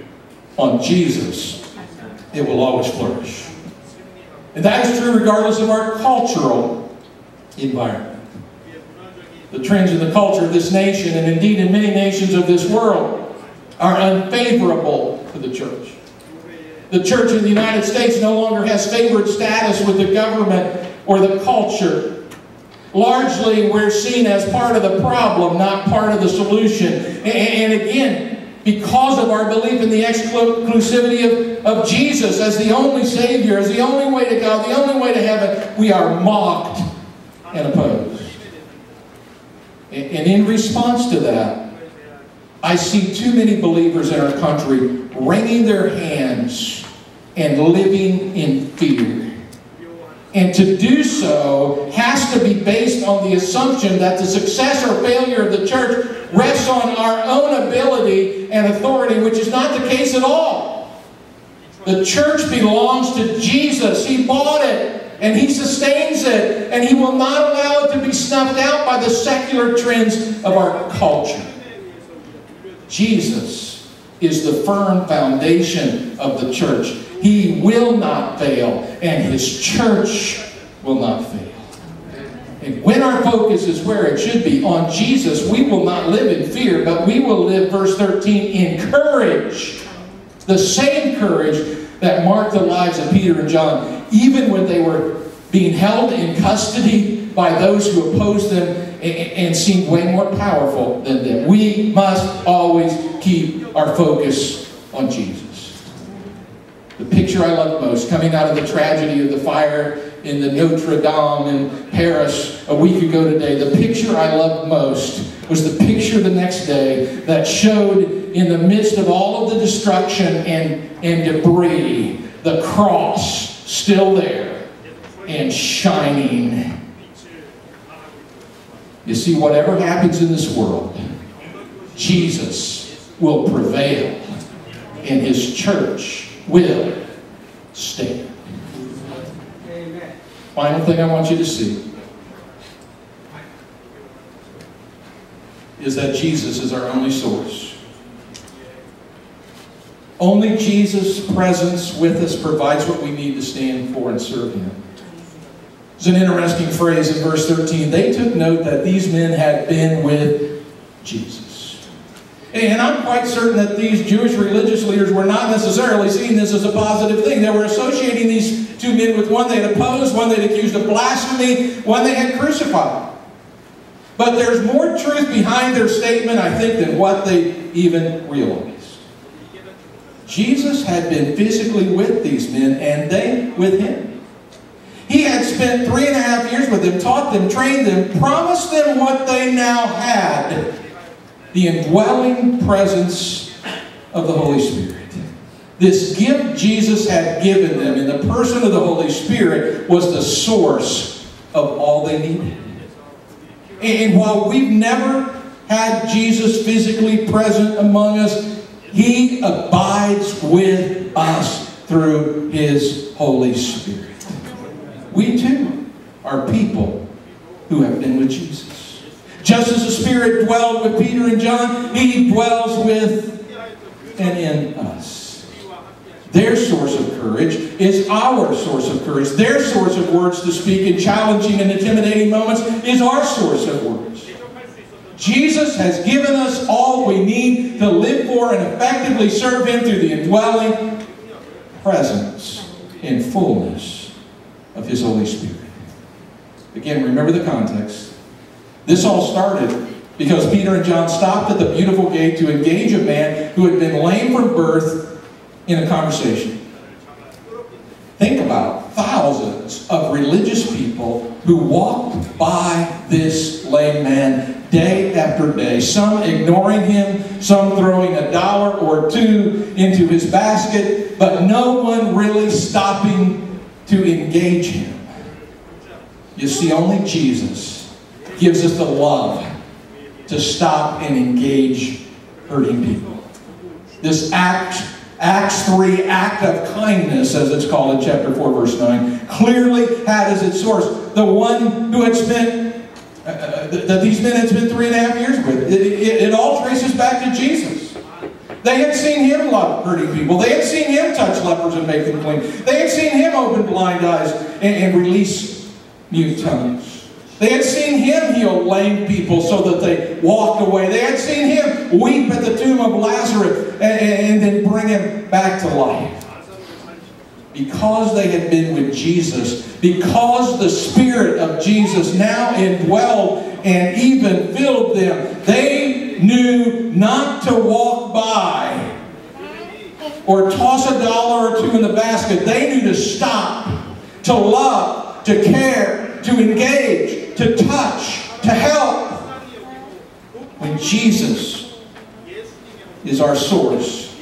on Jesus, it will always flourish. And that is true regardless of our cultural environment. The trends in the culture of this nation, and indeed in many nations of this world, are unfavorable to the church. The church in the United States no longer has favored status with the government or the culture. Largely, we're seen as part of the problem, not part of the solution. And again, because of our belief in the exclusivity of, of Jesus as the only Savior, as the only way to God, the only way to heaven, we are mocked and opposed. And in response to that, I see too many believers in our country wringing their hands and living in fear. And to do so has to be based on the assumption that the success or failure of the church rests on our own ability and authority, which is not the case at all. The church belongs to Jesus. He bought it and He sustains it, and He will not allow it to be snuffed out by the secular trends of our culture. Jesus is the firm foundation of the church. He will not fail, and His church will not fail. And when our focus is where it should be, on Jesus, we will not live in fear, but we will live, verse 13, in courage. The same courage that marked the lives of Peter and John, even when they were being held in custody by those who opposed them and seemed way more powerful than them. We must always keep our focus on Jesus. The picture I love most, coming out of the tragedy of the fire in the Notre Dame in Paris a week ago today, the picture I loved most was the picture the next day that showed in the midst of all of the destruction and, and debris, the cross still there and shining. You see, whatever happens in this world, Jesus will prevail and his church will stand. Final thing I want you to see is that Jesus is our only source. Only Jesus' presence with us provides what we need to stand for and serve Him. It's an interesting phrase in verse 13. They took note that these men had been with Jesus. And I'm quite certain that these Jewish religious leaders were not necessarily seeing this as a positive thing. They were associating these two men with one they had opposed, one they'd accused of blasphemy, one they had crucified. But there's more truth behind their statement, I think, than what they even realized. Jesus had been physically with these men, and they with him. He had spent three and a half years with them, taught them, trained them, promised them what they now had the indwelling presence of the Holy Spirit. This gift Jesus had given them in the person of the Holy Spirit was the source of all they needed. And while we've never had Jesus physically present among us, He abides with us through His Holy Spirit. We too are people who have been with Jesus. Just as the Spirit dwelled with Peter and John, He dwells with and in us. Their source of courage is our source of courage. Their source of words to speak in challenging and intimidating moments is our source of words. Jesus has given us all we need to live for and effectively serve Him through the indwelling presence and fullness of His Holy Spirit. Again, remember the context. This all started because Peter and John stopped at the beautiful gate to engage a man who had been lame from birth in a conversation. Think about thousands of religious people who walked by this lame man day after day, some ignoring him, some throwing a dollar or two into his basket, but no one really stopping to engage him. You see, only Jesus gives us the love to stop and engage hurting people. This act, Acts 3, act of kindness, as it's called in chapter 4, verse 9, clearly had as its source the one who had spent, that these men had spent three and a half years with. It, it, it all traces back to Jesus. They had seen him love hurting people. They had seen him touch lepers and make them clean. They had seen him open blind eyes and, and release mute tongues. They had seen him heal lame people so that they walked away. They had seen him weep at the tomb of Lazarus and, and then bring him back to life. Because they had been with Jesus, because the Spirit of Jesus now indwelled and even filled them, they knew not to walk by or toss a dollar or two in the basket. They knew to stop, to love, to care, to engage, to touch, to help. When Jesus is our source,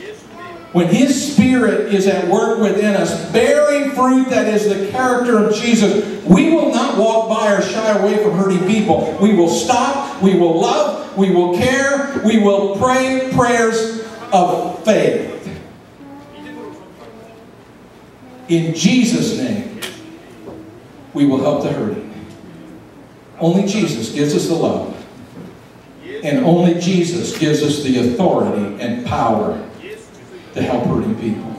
when His Spirit is at work within us, bearing fruit that is the character of Jesus, we will not walk by or shy away from hurting people. We will stop, we will love, we will care, we will pray prayers of faith. In Jesus' name, we will help the hurting. Only Jesus gives us the love. And only Jesus gives us the authority and power to help hurting people.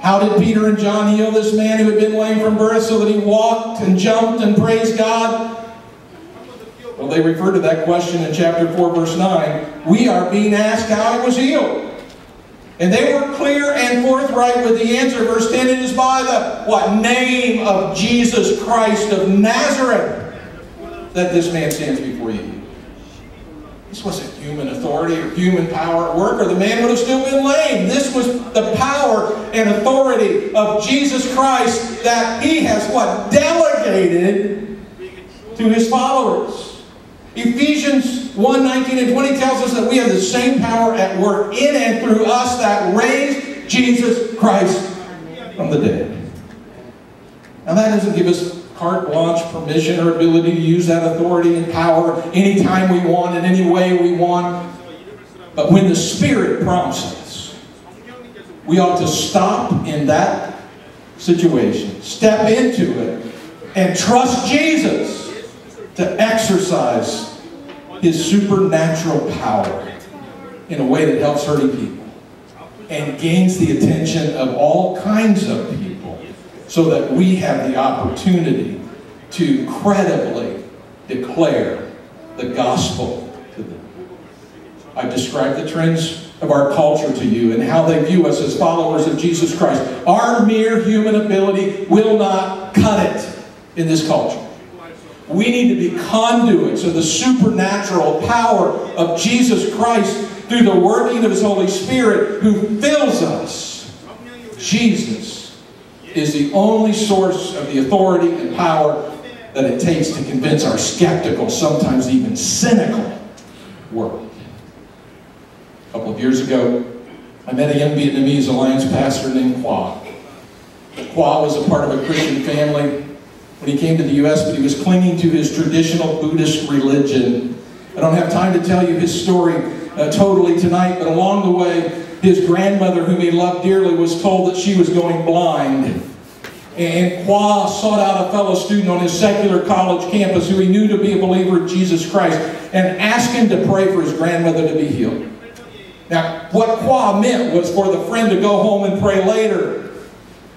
How did Peter and John heal this man who had been lame from birth so that he walked and jumped and praised God? Well, they refer to that question in chapter 4, verse 9. We are being asked how he was healed. And they were clear and forthright with the answer. Verse 10, it is by the what name of Jesus Christ of Nazareth that this man stands before you. This wasn't human authority or human power at work, or the man would have still been lame. This was the power and authority of Jesus Christ that he has what? Delegated to his followers. Ephesians 1 19 and 20 tells us that we have the same power at work in and through us that raised Jesus Christ from the dead. Now, that doesn't give us carte blanche permission or ability to use that authority and power anytime we want, in any way we want. But when the Spirit prompts us, we ought to stop in that situation, step into it, and trust Jesus to exercise his supernatural power in a way that helps hurting people and gains the attention of all kinds of people so that we have the opportunity to credibly declare the gospel to them. I've described the trends of our culture to you and how they view us as followers of Jesus Christ. Our mere human ability will not cut it in this culture. We need to be conduits of the supernatural power of Jesus Christ through the working of His Holy Spirit who fills us. Jesus is the only source of the authority and power that it takes to convince our skeptical, sometimes even cynical world. A couple of years ago, I met a young Vietnamese alliance pastor named Qua. Qua was a part of a Christian family when he came to the U.S., but he was clinging to his traditional Buddhist religion. I don't have time to tell you his story uh, totally tonight, but along the way, his grandmother, whom he loved dearly, was told that she was going blind. And Qua sought out a fellow student on his secular college campus who he knew to be a believer in Jesus Christ and asked him to pray for his grandmother to be healed. Now, what Qua meant was for the friend to go home and pray later.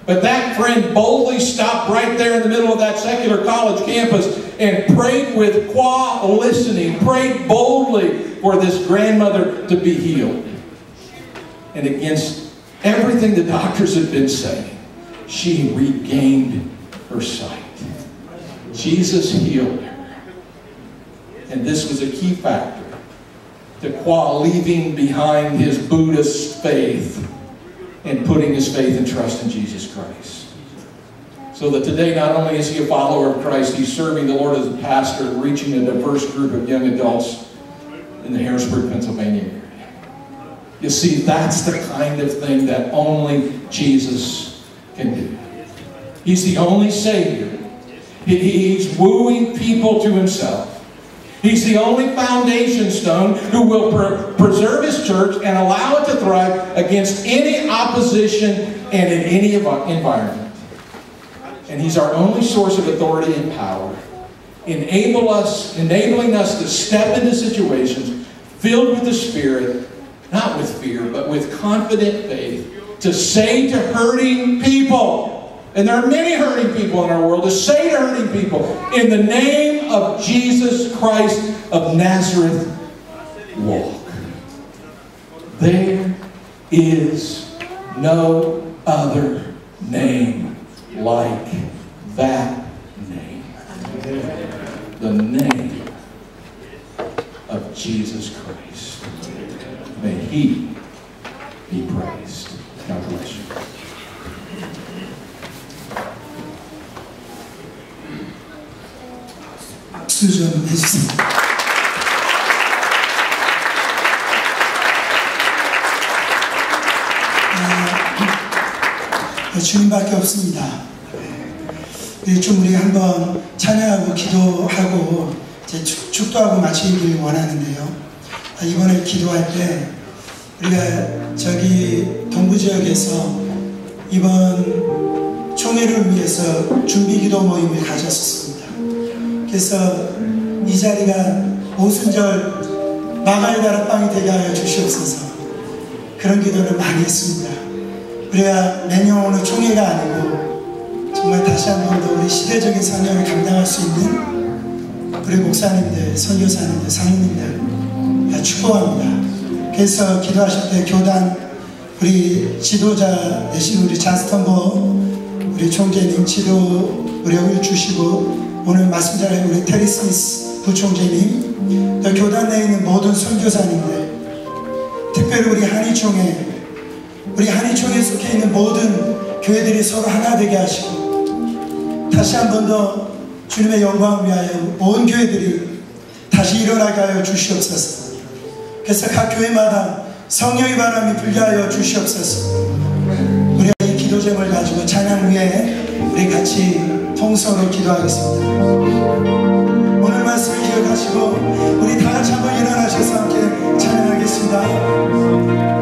But that friend boldly stopped right there in the middle of that secular college campus and prayed with Qua listening, prayed boldly for this grandmother to be healed. And against everything the doctors had been saying, she regained her sight. Jesus healed her. And this was a key factor to Qua leaving behind his Buddhist faith and putting his faith and trust in Jesus Christ. So that today, not only is he a follower of Christ, he's serving the Lord as a pastor, reaching a diverse group of young adults in the Harrisburg, Pennsylvania area. You see, that's the kind of thing that only Jesus can do. He's the only Savior. He's wooing people to himself. He's the only foundation stone who will pre- preserve his church and allow it to thrive against any opposition and in any environment. And he's our only source of authority and power. Enable us, enabling us to step into situations filled with the Spirit, not with fear, but with confident faith, to say to hurting people, and there are many hurting people in our world, to say to hurting people, in the name of Jesus Christ of Nazareth, walk. There is no other name like that name. The name of Jesus Christ. May He be praised. God bless you. 박수 좀 해주세요. 아, 주님밖에 없습니다. 네, 좀 우리 한번 찬양하고 기도하고 축도하고 마치기를 원하는데요. 아, 이번에 기도할 때 우리가 저기 동부 지역에서 이번 총회를 위해서 준비 기도 모임을 가졌었습니다. 그래서 이 자리가 오순절 마가의 다락방이 되게 하여 주시옵소서 그런 기도를 많이 했습니다. 우리가 내년 오는 총회가 아니고 정말 다시 한 번 더 우리 시대적인 사명을 감당할 수 있는 우리 목사님들, 선교사님들, 상인님들 축복합니다. 그래서 기도하실 때 교단 우리 지도자 되신 우리 잔스턴버 우리 총재님 지도력을 주시고 오늘 말씀 잘해 우리 테리 스미스 부총재님 또 교단 내에 있는 모든 선교사님들 특별히 우리 한의총회 우리 한의총에 속해 있는 모든 교회들이 서로 하나 되게 하시고 다시 한 번 더 주님의 영광을 위하여 온 교회들이 다시 일어나게 하여 주시옵소서 그래서 각 교회마다 성령의 바람이 불게 하여 주시옵소서. 우리가 이 기도 제목을 가지고 찬양 후에 우리 같이 통성으로 기도하겠습니다. 오늘 말씀을 기억하시고 우리 다 같이 한번 일어나셔서 함께 찬양하겠습니다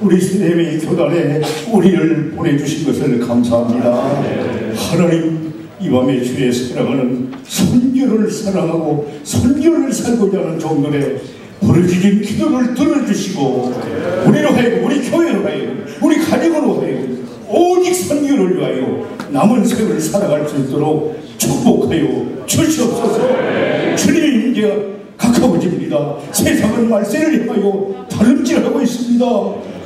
우리 세대의 교단에 우리를 보내주신 것을 감사합니다. 하나님, 이 밤에 주의 사랑하는 선교를 사랑하고 선교를 살고자 하는 종들의 부르짖은 기도를 들어주시고 우리로 하여금 우리 교회로 하여금 우리 가정으로 하여금 오직 선교를 위하여 남은 세월을 살아갈 수 있도록 축복하여 주시옵소서 주님 이제 가까워집니다 세상은 말세를 향하여 다름질하고 있습니다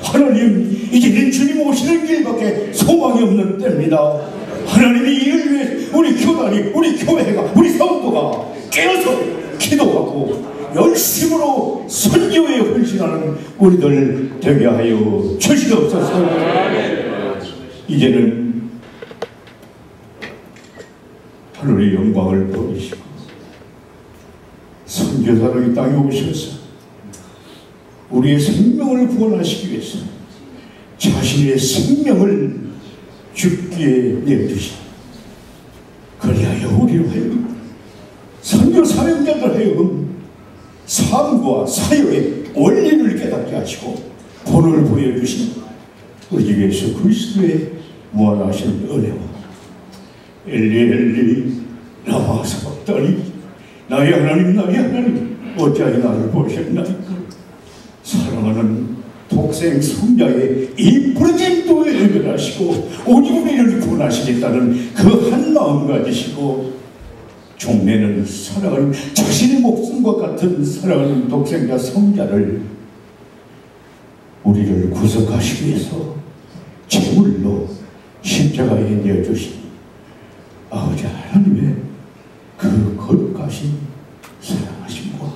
하나님 이제는 주님 오시는 길밖에 소망이 없는 때입니다 하나님이 이를 위해 우리 교단이 우리 교회가 우리 성도가 깨어서 기도하고 열심으로 선교에 헌신하는 우리들 되게 하여 주시옵소서. 이제는 하늘의 영광을 보이시고 선교사로 이 땅에 오셔서 우리의 생명을 구원하시기 위해서 자신의 생명을 죽기에 내주시 그리하여 우리로 하여금 선교 사명자들 하여금 삶과 사역의 원리를 깨닫게 하시고 본을 보여주신 우리 주 예수 그리스도의 무한하신 은혜와 엘리 엘리 라마 사박다니 나의 하나님 나의 하나님 어찌하여 나를 보셨나이까 사랑하는 독생 성자의 이 부르짖도에 의변하시고 오직 우리를 구원하시겠다는 그 한 마음 가지시고 종래는 사랑하는 자신의 목숨과 같은 사랑하는 독생자 성자를 우리를 구속하시기 위해서 제물로 십자가에 내어주신 아버지 하나님의 그 거룩하신 사랑하심과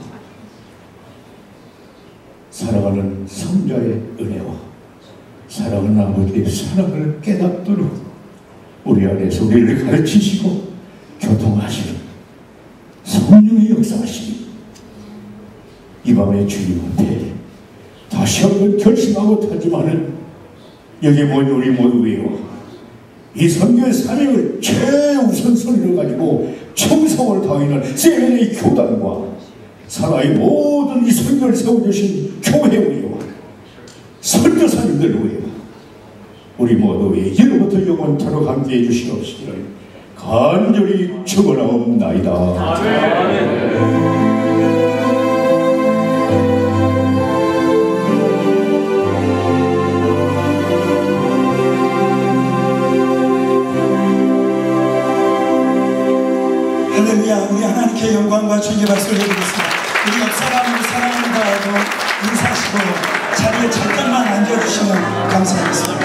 사랑하는 성자의 은혜와 사랑하는 아버지의 사랑을 깨닫도록 우리 안에서 우리를 가르치시고 교통하시는 성령의 역사하시니 이 밤에 주님 앞에 다시 한번 결심하고 타지만은 여기 모인 우리 모두 외워 이 선교의 사명을 최우선순위로 가지고 충성을 다하는 세계의 교단과 사나이 모든 이 선교를 세워주신 교회 외워 선교사님들 외워 우리 모두의 예로부터 영원토록 함께해 주시옵시기를 간절히 축원하옵나이다. 할렐 하나님께 영광과 존귀 박수를 드리겠습니다. 우리 옆 사람을 사랑하는 바라고 인사하시고 자리에 잠깐만 앉아주시면 감사하겠습니다.